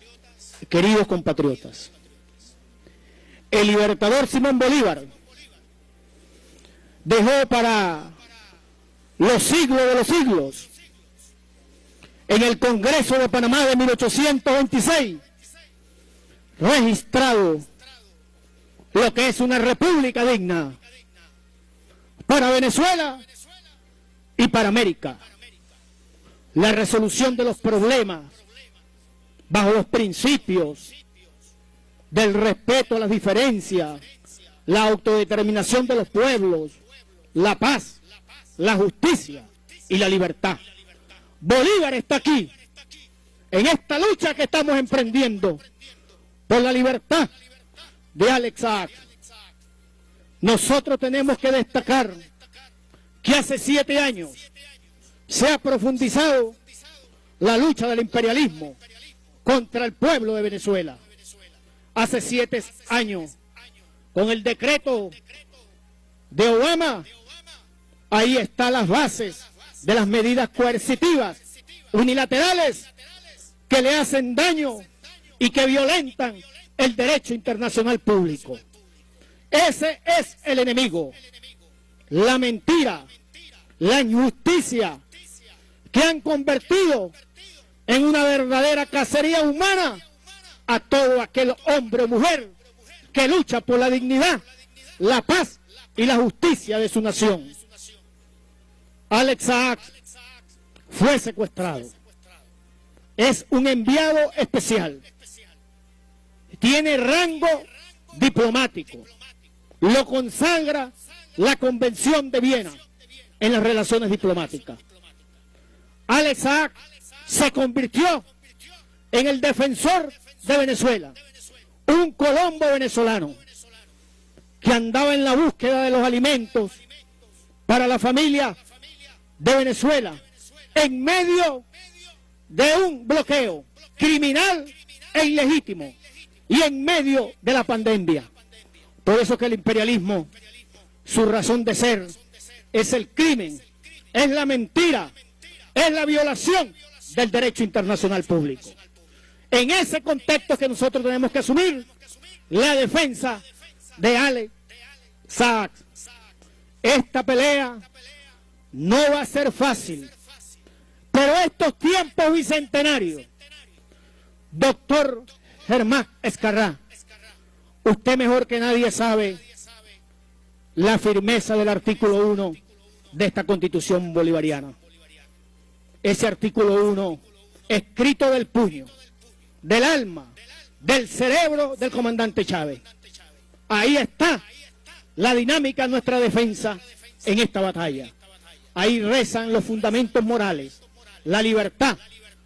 queridos compatriotas. El libertador Simón Bolívar dejó para los siglos de los siglos en el Congreso de Panamá de 1826 registrado lo que es una república digna para Venezuela y para América. La resolución de los problemas bajo los principios del respeto a las diferencias, la autodeterminación de los pueblos, la paz, la justicia y la libertad. Bolívar está aquí, en esta lucha que estamos emprendiendo por la libertad de Alex Saab. Nosotros tenemos que destacar que hace siete años se ha profundizado la lucha del imperialismo contra el pueblo de Venezuela. Hace siete años, con el decreto de Obama, ahí están las bases de las medidas coercitivas unilaterales que le hacen daño y que violentan el derecho internacional público. Ese es el enemigo. La mentira, la injusticia que han convertido en una verdadera cacería humana a todo aquel hombre o mujer que lucha por la dignidad, la paz y la justicia de su nación. Alex fue secuestrado. Es un enviado especial. Tiene rango diplomático. Lo consagra la Convención de Viena en las relaciones diplomáticas. Saak se convirtió en el defensor de Venezuela, un colombo venezolano que andaba en la búsqueda de los alimentos para la familia de Venezuela en medio de un bloqueo criminal e ilegítimo y en medio de la pandemia. Por eso que el imperialismo, su razón de ser, es el crimen, es la mentira, es la violación del derecho internacional público. En ese contexto que nosotros tenemos que asumir la defensa de Ale Saak. Esta pelea no va a ser fácil, pero estos tiempos bicentenarios, doctor Germán Escarrá, usted mejor que nadie sabe la firmeza del artículo 1 de esta constitución bolivariana. Ese artículo 1, escrito del puño, del alma, del cerebro del comandante Chávez. Ahí está la dinámica de nuestra defensa en esta batalla. Ahí rezan los fundamentos morales, la libertad,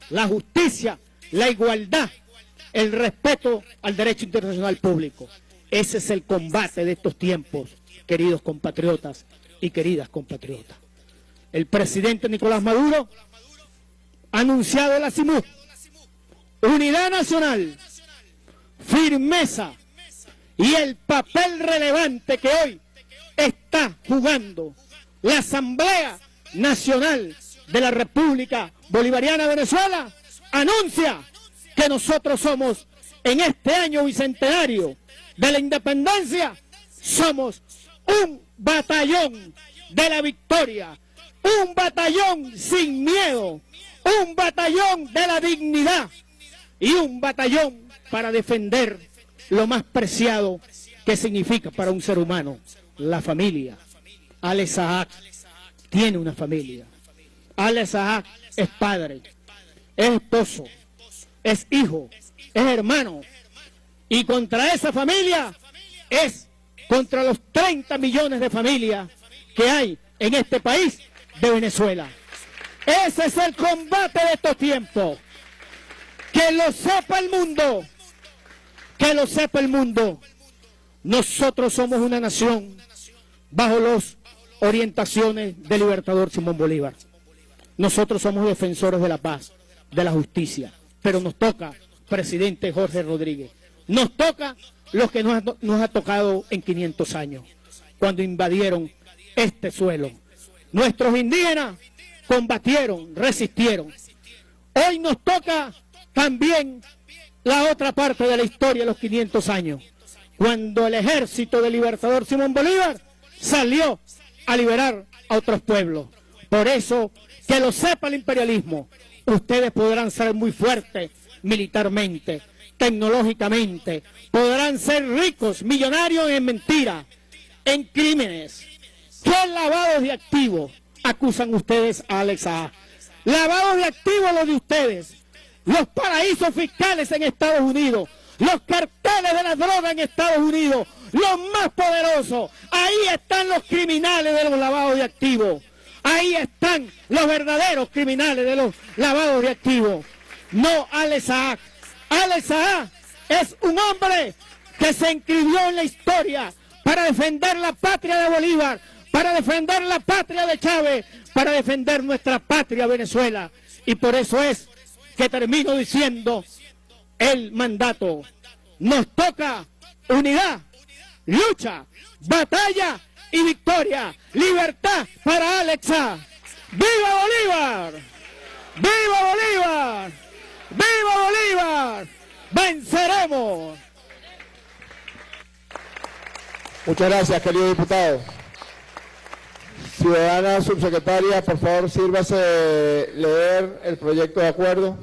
la justicia, la igualdad, el respeto al derecho internacional público. Ese es el combate de estos tiempos, queridos compatriotas y queridas compatriotas. El presidente Nicolás Maduro ha anunciado la CIMU, unidad nacional, firmeza y el papel relevante que hoy está jugando la Asamblea Nacional de la República Bolivariana de Venezuela anuncia que nosotros somos en este año bicentenario de la independencia, somos un batallón de la victoria, un batallón sin miedo, un batallón de la dignidad y un batallón para defender lo más preciado que significa para un ser humano, la familia. Ale Saak tiene una familia. Ale Saak es padre, es esposo, es hijo, es hermano. Y contra esa familia es contra los 30 millones de familias que hay en este país de Venezuela. Ese es el combate de estos tiempos. Que lo sepa el mundo. Que lo sepa el mundo. Nosotros somos una nación bajo las orientaciones del libertador Simón Bolívar. Nosotros somos defensores de la paz, de la justicia. Pero nos toca, presidente Jorge Rodríguez, nos toca lo que nos ha, nos ha tocado en 500 años, cuando invadieron este suelo. Nuestros indígenas combatieron, resistieron. Hoy nos toca también la otra parte de la historia los 500 años, cuando el ejército del libertador Simón Bolívar salió a liberar a otros pueblos. Por eso, que lo sepa el imperialismo, ustedes podrán ser muy fuertes militarmente, tecnológicamente, podrán ser ricos, millonarios en mentiras, en crímenes. ¿Qué lavados de activos acusan ustedes a Alex A? Lavados de activos los de ustedes, los paraísos fiscales en Estados Unidos, los carteles de la droga en Estados Unidos, los más poderosos. Ahí están los criminales de los lavados de activos. Ahí están los verdaderos criminales de los lavados de activos. No Alex Saak. Alex Saak es un hombre que se inscribió en la historia para defender la patria de Bolívar, para defender la patria de Chávez, para defender nuestra patria Venezuela. Y por eso es que termino diciendo el mandato. Nos toca unidad, lucha, batalla y victoria. Libertad para Alexa. ¡Viva Bolívar! ¡Viva Bolívar! ¡Viva Bolívar! ¡Venceremos! Muchas gracias, querido diputado. Ciudadana subsecretaria, por favor, sírvase leer el proyecto de acuerdo.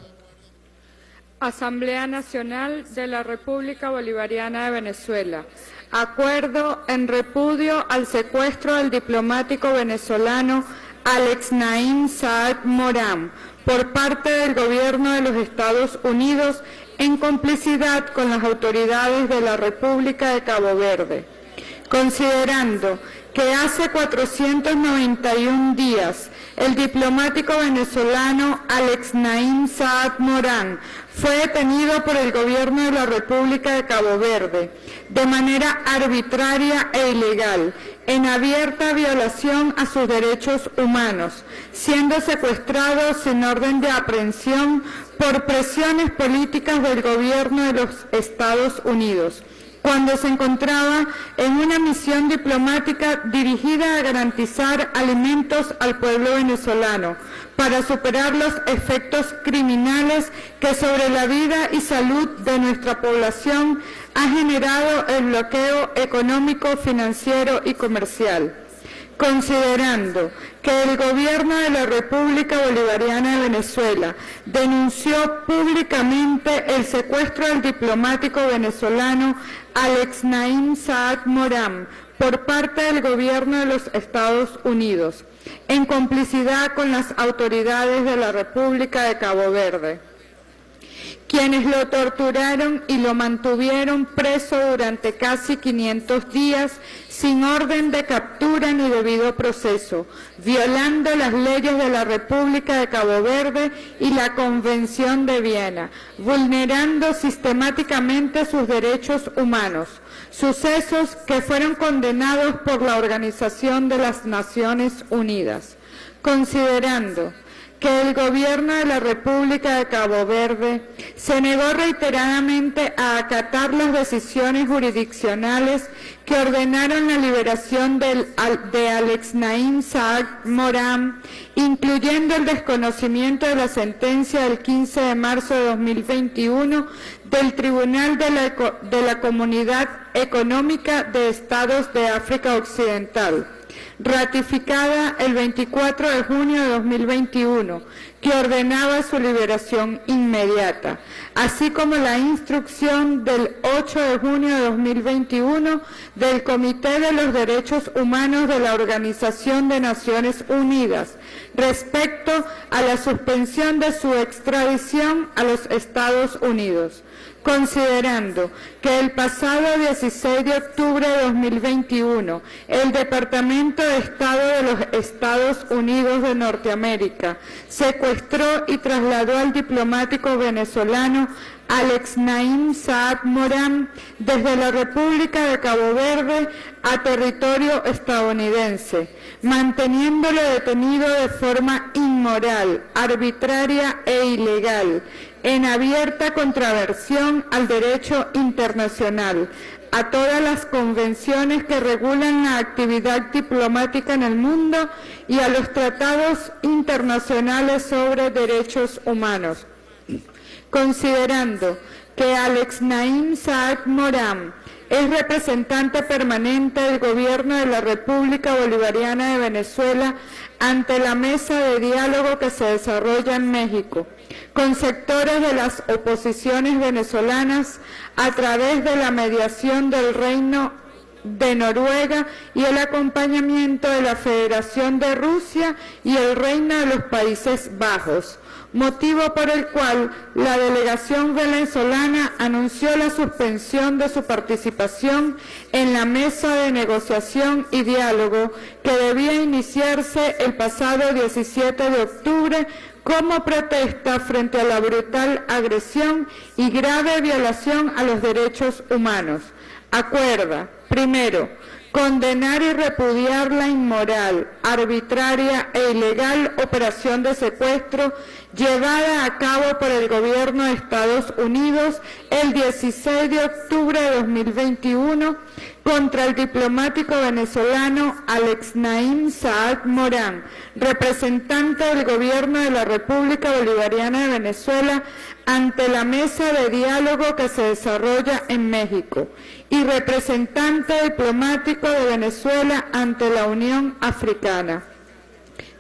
Asamblea Nacional de la República Bolivariana de Venezuela. Acuerdo en repudio al secuestro del diplomático venezolano Alex Naim Saad Morán por parte del gobierno de los Estados Unidos en complicidad con las autoridades de la República de Cabo Verde. Considerando que hace 491 días el diplomático venezolano Alex Naim Saad Morán fue detenido por el gobierno de la República de Cabo Verde de manera arbitraria e ilegal, en abierta violación a sus derechos humanos, siendo secuestrado sin orden de aprehensión por presiones políticas del gobierno de los Estados Unidos cuando se encontraba en una misión diplomática dirigida a garantizar alimentos al pueblo venezolano para superar los efectos criminales que sobre la vida y salud de nuestra población ha generado el bloqueo económico, financiero y comercial considerando que el gobierno de la República Bolivariana de Venezuela denunció públicamente el secuestro del diplomático venezolano Alex Naim Saad Morán por parte del gobierno de los Estados Unidos, en complicidad con las autoridades de la República de Cabo Verde quienes lo torturaron y lo mantuvieron preso durante casi 500 días sin orden de captura ni debido proceso, violando las leyes de la República de Cabo Verde y la Convención de Viena, vulnerando sistemáticamente sus derechos humanos, sucesos que fueron condenados por la Organización de las Naciones Unidas, considerando que el gobierno de la República de Cabo Verde se negó reiteradamente a acatar las decisiones jurisdiccionales que ordenaron la liberación de Alex Naim Saad Morán, incluyendo el desconocimiento de la sentencia del 15 de marzo de 2021 del Tribunal de la, Comunidad Económica de Estados de África Occidental ratificada el 24 de junio de 2021, que ordenaba su liberación inmediata, así como la instrucción del 8 de junio de 2021 del Comité de los Derechos Humanos de la Organización de Naciones Unidas respecto a la suspensión de su extradición a los Estados Unidos considerando que el pasado 16 de octubre de 2021 el Departamento de Estado de los Estados Unidos de Norteamérica secuestró y trasladó al diplomático venezolano Alex Naim Saad Morán desde la República de Cabo Verde a territorio estadounidense, manteniéndolo detenido de forma inmoral, arbitraria e ilegal, en abierta contraversión al derecho internacional, a todas las convenciones que regulan la actividad diplomática en el mundo y a los tratados internacionales sobre derechos humanos. Considerando que Alex Naim Saad Morán es representante permanente del Gobierno de la República Bolivariana de Venezuela ante la mesa de diálogo que se desarrolla en México con sectores de las oposiciones venezolanas a través de la mediación del Reino de Noruega y el acompañamiento de la Federación de Rusia y el Reino de los Países Bajos, motivo por el cual la delegación venezolana anunció la suspensión de su participación en la mesa de negociación y diálogo que debía iniciarse el pasado 17 de octubre como protesta frente a la brutal agresión y grave violación a los derechos humanos. Acuerda, primero, condenar y repudiar la inmoral, arbitraria e ilegal operación de secuestro llevada a cabo por el gobierno de Estados Unidos el 16 de octubre de 2021 contra el diplomático venezolano Alex Naim Saad Morán, representante del gobierno de la República Bolivariana de Venezuela ante la mesa de diálogo que se desarrolla en México y representante diplomático de Venezuela ante la Unión Africana.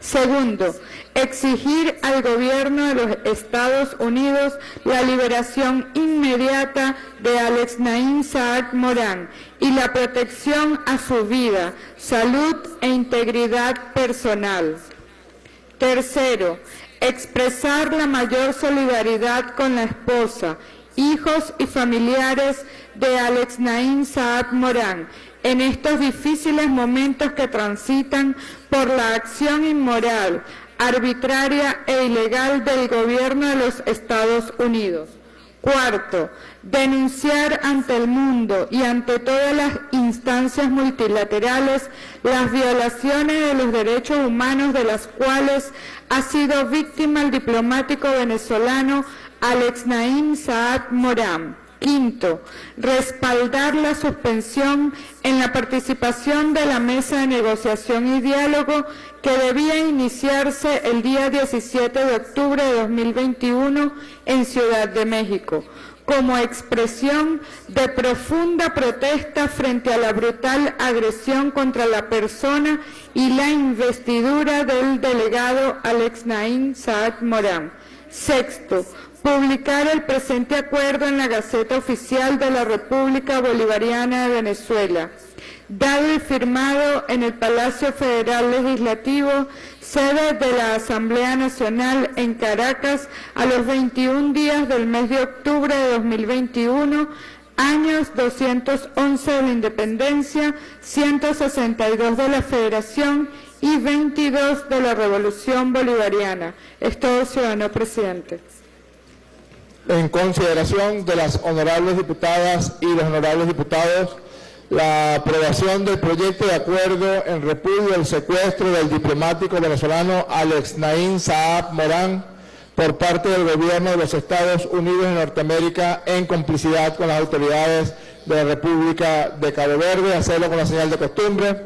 Segundo, exigir al gobierno de los Estados Unidos la liberación inmediata de Alex Naim Saad Morán y la protección a su vida, salud e integridad personal. Tercero, expresar la mayor solidaridad con la esposa, hijos y familiares de Alex Naim Saad Morán en estos difíciles momentos que transitan por la acción inmoral, arbitraria e ilegal del gobierno de los Estados Unidos. Cuarto, denunciar ante el mundo y ante todas las instancias multilaterales las violaciones de los derechos humanos de las cuales ha sido víctima el diplomático venezolano Alex Naim Saad Morán. Quinto, respaldar la suspensión en la participación de la mesa de negociación y diálogo que debía iniciarse el día 17 de octubre de 2021 en Ciudad de México, como expresión de profunda protesta frente a la brutal agresión contra la persona y la investidura del delegado Alex Naín Saad Morán. Sexto, publicar el presente acuerdo en la Gaceta Oficial de la República Bolivariana de Venezuela, dado y firmado en el Palacio Federal Legislativo, sede de la Asamblea Nacional en Caracas, a los 21 días del mes de octubre de 2021, años 211 de la Independencia, 162 de la Federación y 22 de la Revolución Bolivariana. Es todo, ciudadano presidente en consideración de las honorables diputadas y los honorables diputados la aprobación del proyecto de acuerdo en repudio del secuestro del diplomático venezolano Alex Naín Saab Morán por parte del gobierno de los Estados Unidos de Norteamérica en complicidad con las autoridades de la República de Cabo Verde, hacerlo con la señal de costumbre,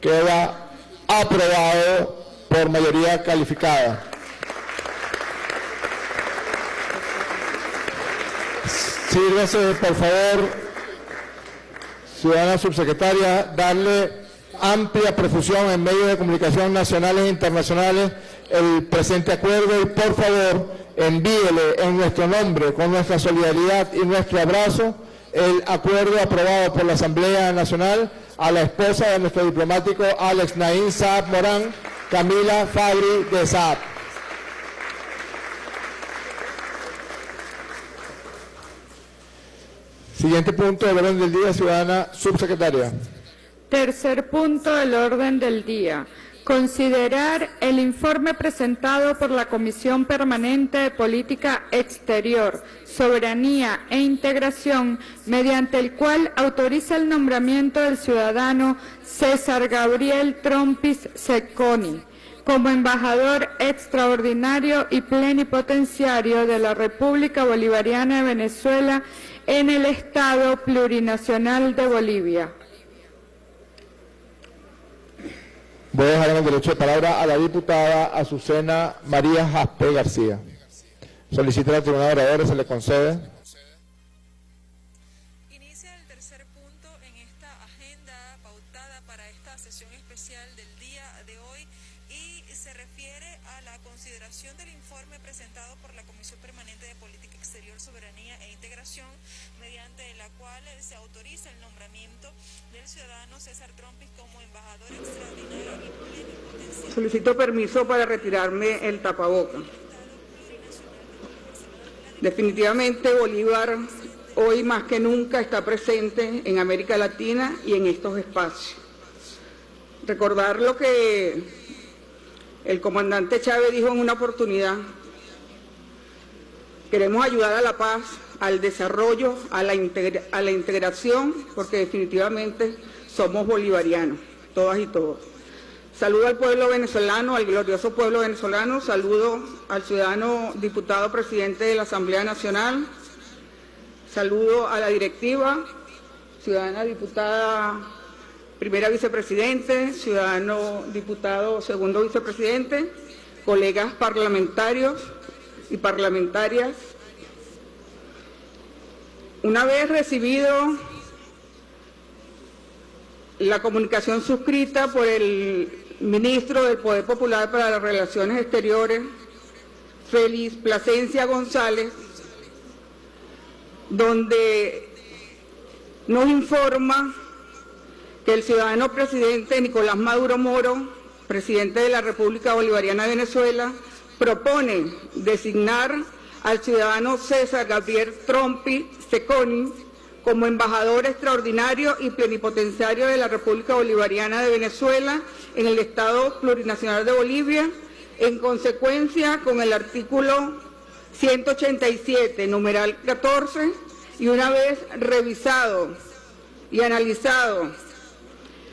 queda aprobado por mayoría calificada. Sírvase, por favor, ciudadana subsecretaria, darle amplia profusión en medios de comunicación nacionales e internacionales el presente acuerdo y por favor envíele en nuestro nombre, con nuestra solidaridad y nuestro abrazo, el acuerdo aprobado por la Asamblea Nacional a la esposa de nuestro diplomático Alex Naín Saab Morán, Camila Fabri de Saab. Siguiente punto del orden del día, ciudadana subsecretaria. Tercer punto del orden del día. Considerar el informe presentado por la Comisión Permanente de Política Exterior, Soberanía e Integración, mediante el cual autoriza el nombramiento del ciudadano César Gabriel Trompis Secconi como embajador extraordinario y plenipotenciario de la República Bolivariana de Venezuela en el Estado Plurinacional de Bolivia. Voy a dejar el derecho de palabra a la diputada Azucena María Jaspe García. Solicita la tribuna de oradores, se le concede. Solicito permiso para retirarme el tapaboca. Definitivamente Bolívar hoy más que nunca está presente en América Latina y en estos espacios. Recordar lo que el comandante Chávez dijo en una oportunidad. Queremos ayudar a la paz, al desarrollo, a la, a la integración, porque definitivamente somos bolivarianos, todas y todos. Saludo al pueblo venezolano, al glorioso pueblo venezolano, saludo al ciudadano diputado presidente de la Asamblea Nacional, saludo a la directiva, ciudadana diputada primera vicepresidente, ciudadano diputado segundo vicepresidente, colegas parlamentarios y parlamentarias. Una vez recibido la comunicación suscrita por el ministro del Poder Popular para las Relaciones Exteriores, Félix Plasencia González, donde nos informa que el ciudadano presidente Nicolás Maduro Moro, presidente de la República Bolivariana de Venezuela, propone designar al ciudadano César Gabriel Trompi Seconi como embajador extraordinario y plenipotenciario de la República Bolivariana de Venezuela en el Estado Plurinacional de Bolivia, en consecuencia con el artículo 187, numeral 14, y una vez revisado y analizado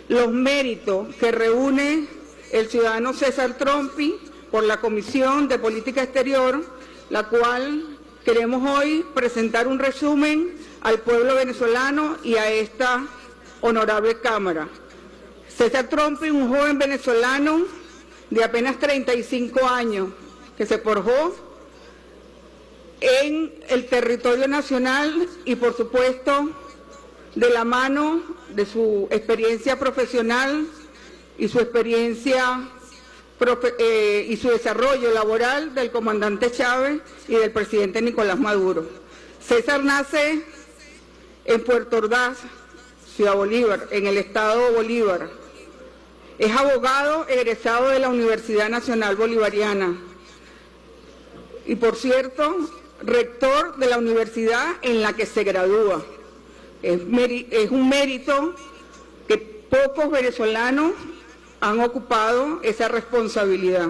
los méritos que reúne el ciudadano César Trompi por la Comisión de Política Exterior, la cual queremos hoy presentar un resumen al pueblo venezolano y a esta honorable Cámara. César Trompi, un joven venezolano de apenas 35 años, que se forjó en el territorio nacional y por supuesto de la mano de su experiencia profesional y su experiencia eh, y su desarrollo laboral del comandante Chávez y del presidente Nicolás Maduro. César nace en Puerto Ordaz, Ciudad Bolívar, en el estado Bolívar. Es abogado egresado de la Universidad Nacional Bolivariana y, por cierto, rector de la universidad en la que se gradúa. Es, un mérito que pocos venezolanos han ocupado esa responsabilidad.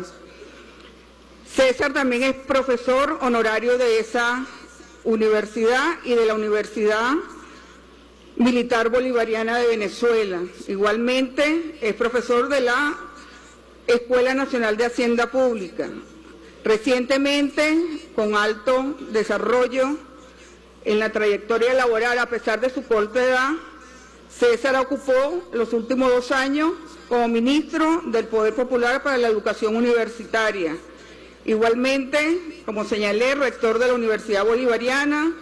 César también es profesor honorario de esa universidad y de la Universidad Militar Bolivariana de Venezuela. Igualmente es profesor de la Escuela Nacional de Hacienda Pública. Recientemente, con alto desarrollo en la trayectoria laboral, a pesar de su corta edad, César ocupó los últimos dos años como ministro del Poder Popular para la Educación Universitaria. Igualmente, como señalé, rector de la Universidad Bolivariana,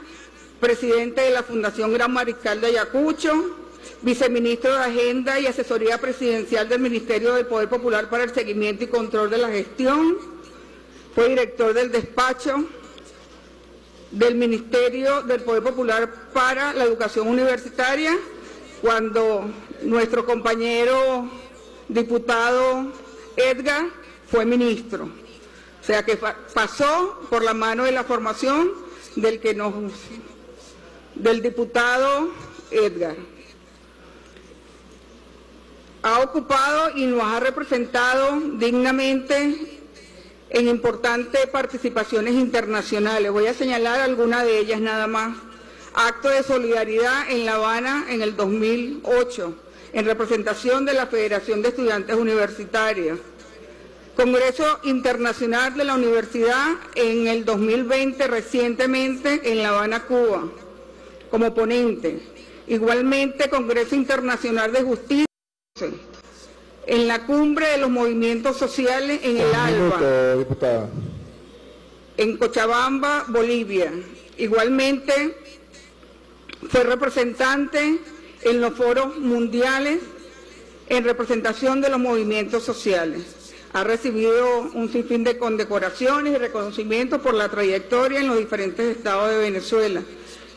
presidente de la Fundación Gran Mariscal de Ayacucho, viceministro de Agenda y Asesoría Presidencial del Ministerio del Poder Popular para el Seguimiento y Control de la Gestión, fue director del despacho del Ministerio del Poder Popular para la Educación Universitaria, cuando nuestro compañero diputado Edgar fue ministro. O sea que pasó por la mano de la formación del que nos del diputado Edgar. Ha ocupado y nos ha representado dignamente en importantes participaciones internacionales. Voy a señalar algunas de ellas nada más. Acto de solidaridad en La Habana en el 2008 en representación de la Federación de Estudiantes Universitarios. Congreso Internacional de la Universidad en el 2020 recientemente en La Habana, Cuba, como ponente. Igualmente Congreso Internacional de Justicia en la cumbre de los movimientos sociales en el ALBA, en Cochabamba, Bolivia. Igualmente fue representante en los foros mundiales en representación de los movimientos sociales. Ha recibido un sinfín de condecoraciones y reconocimientos por la trayectoria en los diferentes estados de Venezuela.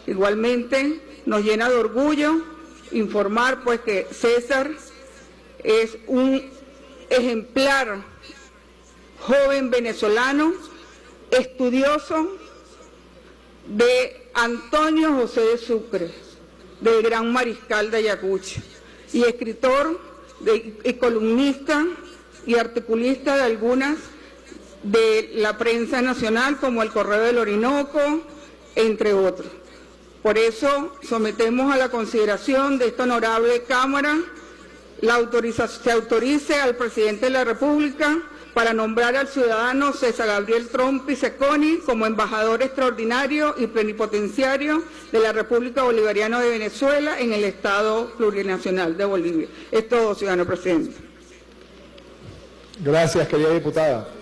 Igualmente nos llena de orgullo informar pues que César es un ejemplar joven venezolano, estudioso de Antonio José de Sucre del gran mariscal de Ayacucho y escritor y columnista y articulista de algunas de la prensa nacional como el Correo del Orinoco, entre otros. Por eso sometemos a la consideración de esta honorable Cámara la autorización, se autorice al presidente de la República para nombrar al ciudadano César Gabriel Trump Piseconi como embajador extraordinario y plenipotenciario de la República Bolivariana de Venezuela en el Estado Plurinacional de Bolivia. Es todo, ciudadano presidente. Gracias, querida diputada.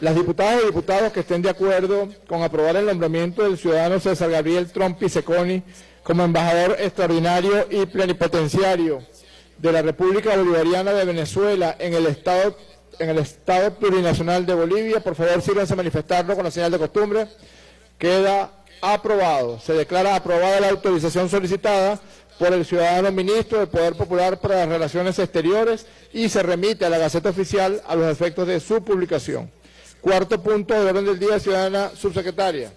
Las diputadas y diputados que estén de acuerdo con aprobar el nombramiento del ciudadano César Gabriel Trump Piseconi como embajador extraordinario y plenipotenciario de la República Bolivariana de Venezuela en el Estado, en el Estado Plurinacional de Bolivia, por favor síganse a manifestarlo con la señal de costumbre. Queda aprobado. Se declara aprobada la autorización solicitada por el ciudadano ministro del Poder Popular para las Relaciones Exteriores y se remite a la Gaceta Oficial a los efectos de su publicación. Cuarto punto de orden del día, ciudadana subsecretaria.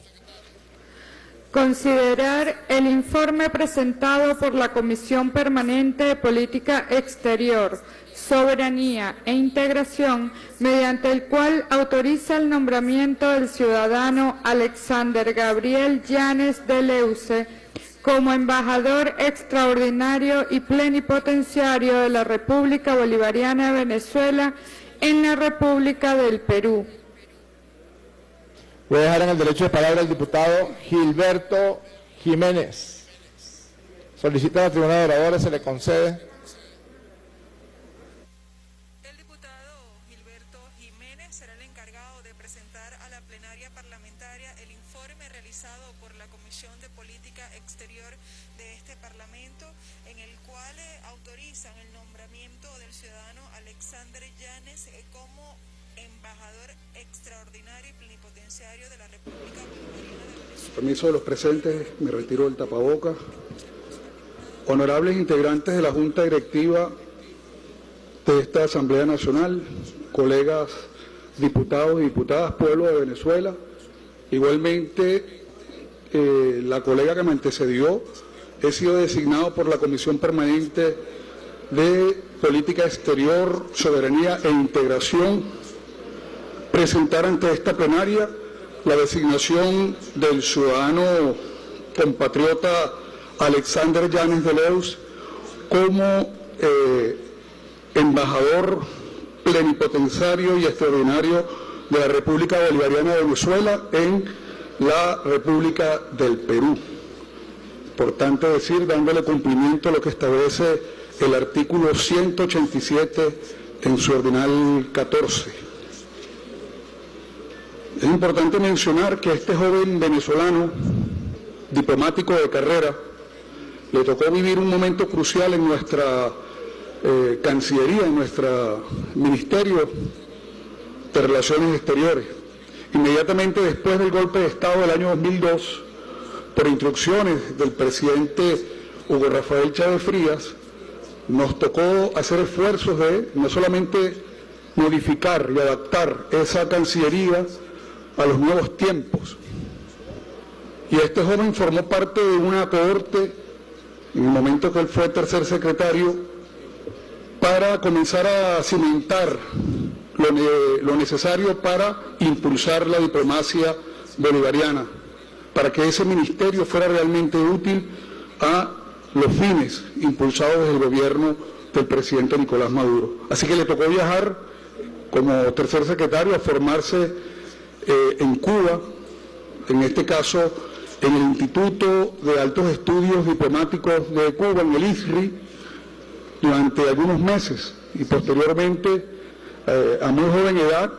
Considerar el informe presentado por la Comisión Permanente de Política Exterior, Soberanía e Integración, mediante el cual autoriza el nombramiento del ciudadano Alexander Gabriel Llanes de Leuce como embajador extraordinario y plenipotenciario de la República Bolivariana de Venezuela en la República del Perú. Voy a dejar en el derecho de palabra al diputado Gilberto Jiménez. Solicita a la tribuna de oradores, se le concede. Permiso de los presentes, me retiro del tapaboca. Honorables integrantes de la Junta Directiva de esta Asamblea Nacional, colegas diputados y diputadas, pueblo de Venezuela, igualmente eh, la colega que me antecedió, he sido designado por la Comisión Permanente de Política Exterior, Soberanía e Integración presentar ante esta plenaria la designación del ciudadano compatriota Alexander Llanes de Leus como eh, embajador plenipotenciario y extraordinario de la República Bolivariana de Venezuela en la República del Perú. Por tanto, decir, dándole cumplimiento a lo que establece el artículo 187 en su ordinal 14. Es importante mencionar que a este joven venezolano, diplomático de carrera, le tocó vivir un momento crucial en nuestra eh, Cancillería, en nuestro Ministerio de Relaciones Exteriores. Inmediatamente después del golpe de Estado del año 2002, por instrucciones del presidente Hugo Rafael Chávez Frías, nos tocó hacer esfuerzos de no solamente modificar y adaptar esa Cancillería a los nuevos tiempos. Y este joven formó parte de una cohorte en el momento que él fue tercer secretario para comenzar a cimentar lo, lo necesario para impulsar la diplomacia bolivariana, para que ese ministerio fuera realmente útil a los fines impulsados desde el gobierno del presidente Nicolás Maduro. Así que le tocó viajar como tercer secretario a formarse eh, en Cuba, en este caso en el Instituto de Altos Estudios Diplomáticos de Cuba, en el ISRI, durante algunos meses y posteriormente, eh, a muy joven edad,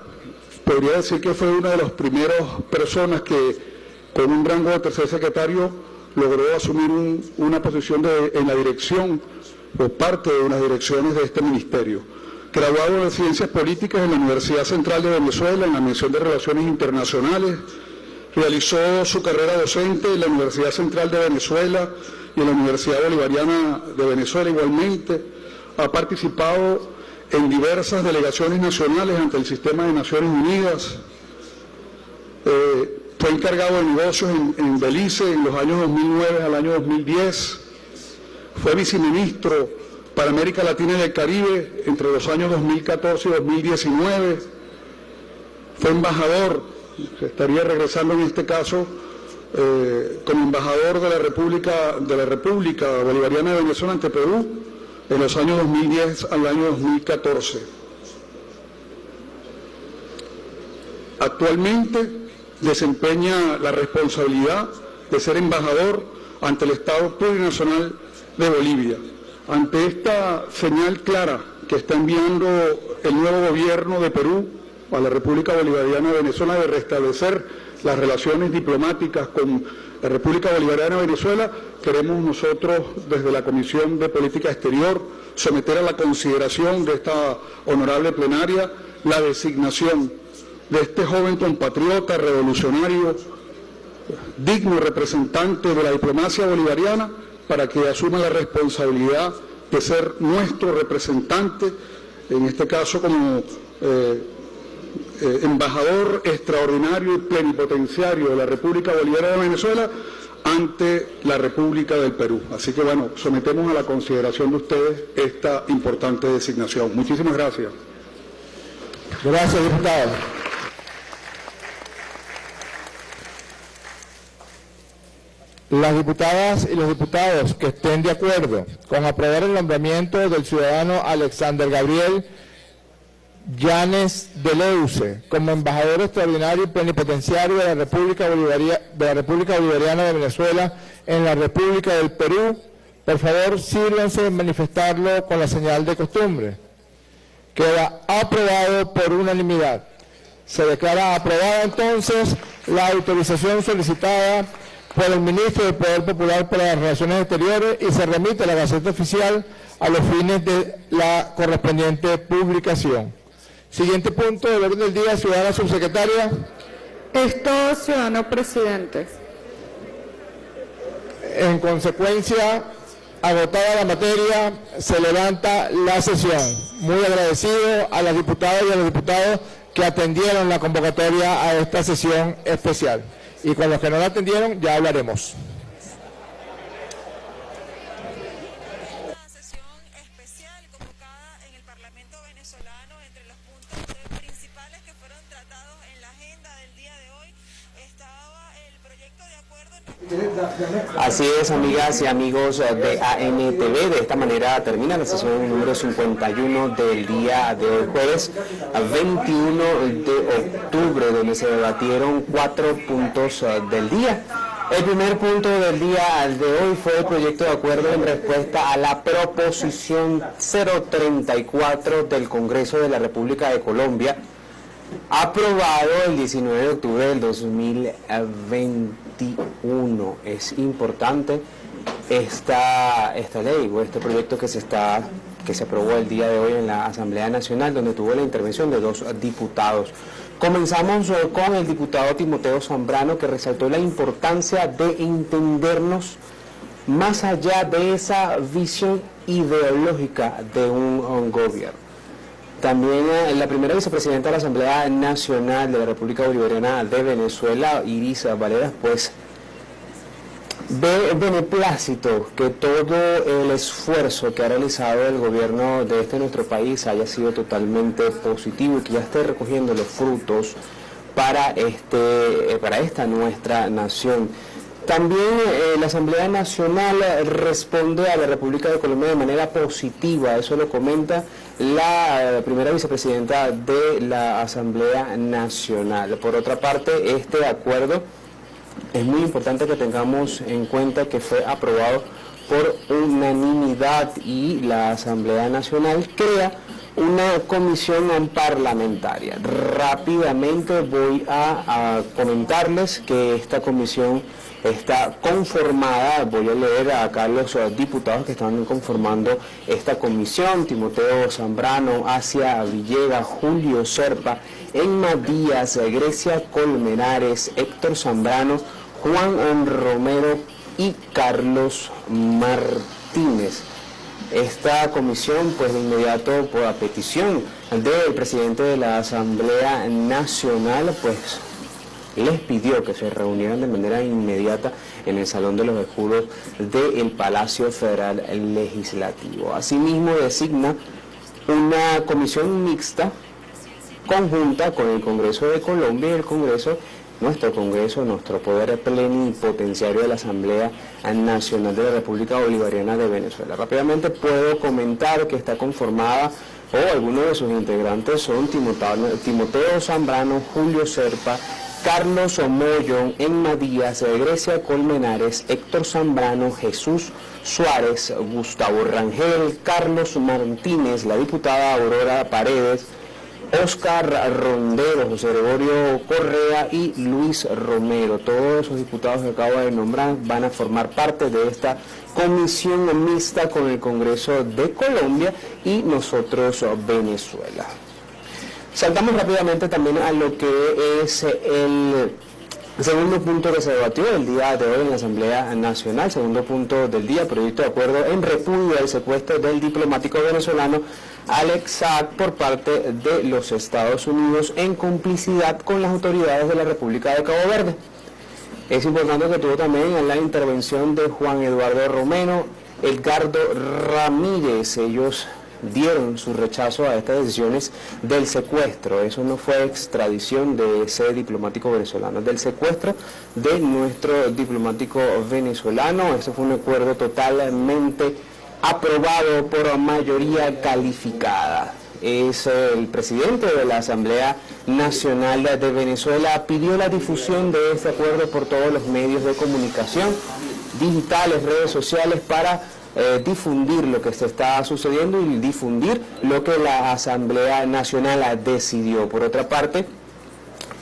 podría decir que fue una de las primeras personas que con un rango de tercer secretario logró asumir un- una posición de- en la dirección o parte de unas direcciones de este ministerio. Graduado en Ciencias Políticas en la Universidad Central de Venezuela, en la mención de Relaciones Internacionales, realizó su carrera docente en la Universidad Central de Venezuela y en la Universidad Bolivariana de Venezuela igualmente. Ha participado en diversas delegaciones nacionales ante el sistema de Naciones Unidas. Eh, fue encargado de negocios en Belice en los años 2009 al año 2010. Fue viceministro para América Latina y el Caribe entre los años 2014 y 2019. Fue embajador, estaría regresando en este caso eh, como embajador de la República de la República Bolivariana de Venezuela ante Perú en los años 2010 al año 2014. actualmente desempeña la responsabilidad de ser embajador ante el Estado plurinacional de Bolivia. Ante esta señal clara que está enviando el nuevo gobierno de Perú a la República Bolivariana de Venezuela de restablecer las relaciones diplomáticas con la República Bolivariana de Venezuela, queremos nosotros desde la Comisión de Política Exterior someter a la consideración de esta honorable plenaria la designación de este joven compatriota revolucionario, digno representante de la diplomacia bolivariana, para que asuma la responsabilidad de ser nuestro representante, en este caso como eh, eh, embajador extraordinario y plenipotenciario de la República Bolivariana de Venezuela ante la República del Perú. Así que bueno, sometemos a la consideración de ustedes esta importante designación. Muchísimas gracias. Gracias, diputado. Las diputadas y los diputados que estén de acuerdo con aprobar el nombramiento del ciudadano Alexander Gabriel Llanes de Leuce como embajador extraordinario y plenipotenciario de la República, de la República Bolivariana de Venezuela en la República del Perú, por favor sírvanse en manifestarlo con la señal de costumbre. Queda aprobado por unanimidad. Se declara aprobada entonces la autorización solicitada por el ministro del Poder Popular para las Relaciones Exteriores y se remite a la Gaceta Oficial a los fines de la correspondiente publicación. Siguiente punto del orden del día, ciudadana subsecretaria. Esto, ciudadano presidente. En consecuencia, agotada la materia, se levanta la sesión. Muy agradecido a las diputadas y a los diputados que atendieron la convocatoria a esta sesión especial. Y con los que no la atendieron, ya hablaremos. Así es, amigas y amigos de ANTV. De esta manera termina la sesión número 51 del día de hoy, jueves 21 de octubre, donde se debatieron cuatro puntos eh, del día. El primer punto del día de hoy fue el proyecto de acuerdo en respuesta a la proposición 034 del Congreso de la República de Colombia, aprobado el 19 de octubre del 2021. Es importante esta, esta ley o este proyecto que se está que se aprobó el día de hoy en la Asamblea Nacional, donde tuvo la intervención de dos diputados. Comenzamos eh, con el diputado Timoteo Zambrano, que resaltó la importancia de entendernos más allá de esa visión ideológica de un gobierno. También eh, la primera vicepresidenta de la Asamblea Nacional de la República Bolivariana de Venezuela, Irisa Valeras, pues ve beneplácito que todo el esfuerzo que ha realizado el gobierno de este nuestro país haya sido totalmente positivo y que ya esté recogiendo los frutos para, este, eh, para esta nuestra nación. También eh, la Asamblea Nacional responde a la República de Colombia de manera positiva, eso lo comenta la primera vicepresidenta de la Asamblea Nacional. Por otra parte, este acuerdo es muy importante que tengamos en cuenta que fue aprobado por unanimidad y la Asamblea Nacional crea una comisión parlamentaria. Rápidamente voy a comentarles que esta comisión está conformada, voy a leer acá los diputados que están conformando esta comisión, Timoteo Zambrano, Asia Villegas, Julio Serpa, Emma Díaz, Grecia Colmenares, Héctor Zambrano, Juan Romero y Carlos Martínez. Esta comisión, pues de inmediato por la petición del presidente de la Asamblea Nacional, pues les pidió que se reunieran de manera inmediata en el Salón de los Escudos del Palacio Federal Legislativo. Asimismo, designa una comisión mixta conjunta con el Congreso de Colombia y el Congreso, nuestro Congreso, nuestro poder plenipotenciario de la Asamblea Nacional de la República Bolivariana de Venezuela. Rápidamente puedo comentar que está conformada o algunos de sus integrantes son Timoteo, Timoteo Zambrano, Julio Serpa, Carlos Omoyo, Emma Díaz, Grecia Colmenares, Héctor Zambrano, Jesús Suárez, Gustavo Rangel, Carlos Martínez, la diputada Aurora Paredes, Oscar Rondero, José Gregorio Correa y Luis Romero. Todos esos diputados que acabo de nombrar van a formar parte de esta comisión mixta con el Congreso de Colombia y nosotros Venezuela. Saltamos rápidamente también a lo que es el segundo punto que se debatió el día de hoy en la Asamblea Nacional, segundo punto del día, proyecto de acuerdo en repudio al secuestro del diplomático venezolano Alex Saab por parte de los Estados Unidos en complicidad con las autoridades de la República de Cabo Verde. Es importante que tuvo también la intervención de Juan Eduardo Romero, Edgardo Ramírez, ellos dieron su rechazo a estas decisiones del secuestro. Eso no fue extradición de ese diplomático venezolano, del secuestro de nuestro diplomático venezolano. Eso fue un acuerdo totalmente aprobado por mayoría calificada. Es el presidente de la Asamblea Nacional de Venezuela pidió la difusión de este acuerdo por todos los medios de comunicación digitales, redes sociales para eh, difundir lo que se está sucediendo y difundir lo que la Asamblea Nacional decidió. Por otra parte,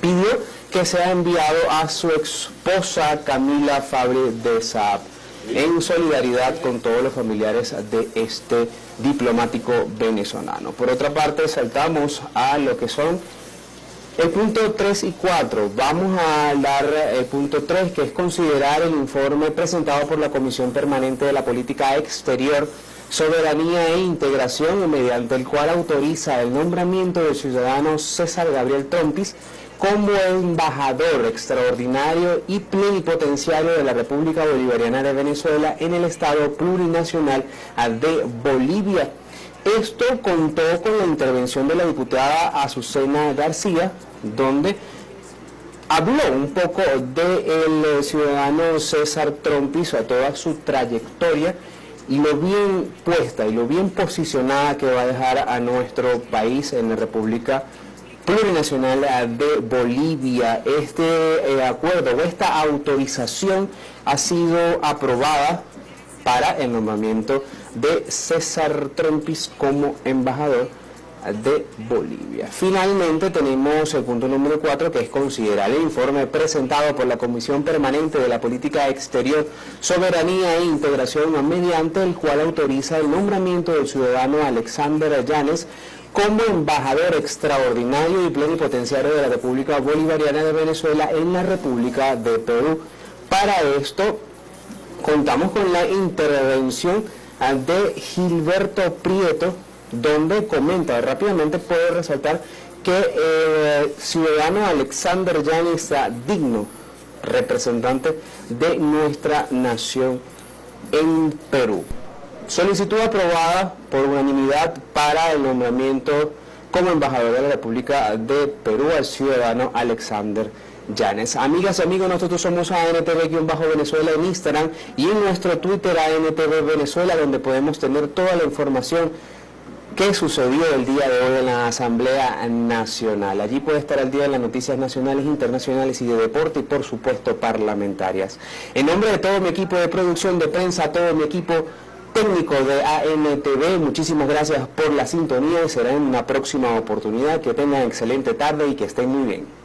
pidió que sea enviado a su esposa Camila Fabri de Saab en solidaridad con todos los familiares de este diplomático venezolano. Por otra parte, saltamos a lo que son el punto 3 y 4, vamos a dar el punto 3, que es considerar el informe presentado por la Comisión Permanente de la Política Exterior, Soberanía e Integración, mediante el cual autoriza el nombramiento del ciudadano César Gabriel Trompis como embajador extraordinario y plenipotenciario de la República Bolivariana de Venezuela en el Estado plurinacional de Bolivia esto contó con la intervención de la diputada Azucena García, donde habló un poco del ciudadano César Trompis, a toda su trayectoria y lo bien puesta y lo bien posicionada que va a dejar a nuestro país en la República Plurinacional de Bolivia. Este eh, acuerdo o esta autorización ha sido aprobada para el nombramiento de César Trompis como embajador de Bolivia. Finalmente tenemos el punto número 4 que es considerar el informe presentado por la Comisión Permanente de la Política Exterior, Soberanía e Integración mediante el cual autoriza el nombramiento del ciudadano Alexander Llanes como embajador extraordinario y plenipotenciario de la República Bolivariana de Venezuela en la República de Perú. Para esto contamos con la intervención de Gilberto Prieto, donde comenta rápidamente, puede resaltar que el eh, ciudadano Alexander Yanis sea digno representante de nuestra nación en Perú. Solicitud aprobada por unanimidad para el nombramiento como embajador de la República de Perú al ciudadano Alexander Amigas y amigos, nosotros somos ANTV-Venezuela en Instagram y en nuestro Twitter ANTV Venezuela, donde podemos tener toda la información que sucedió el día de hoy en la Asamblea Nacional. Allí puede estar al día de las noticias nacionales, internacionales y de deporte y por supuesto parlamentarias. En nombre de todo mi equipo de producción de prensa, todo mi equipo técnico de ANTV, muchísimas gracias por la sintonía y será en una próxima oportunidad. Que tengan excelente tarde y que estén muy bien.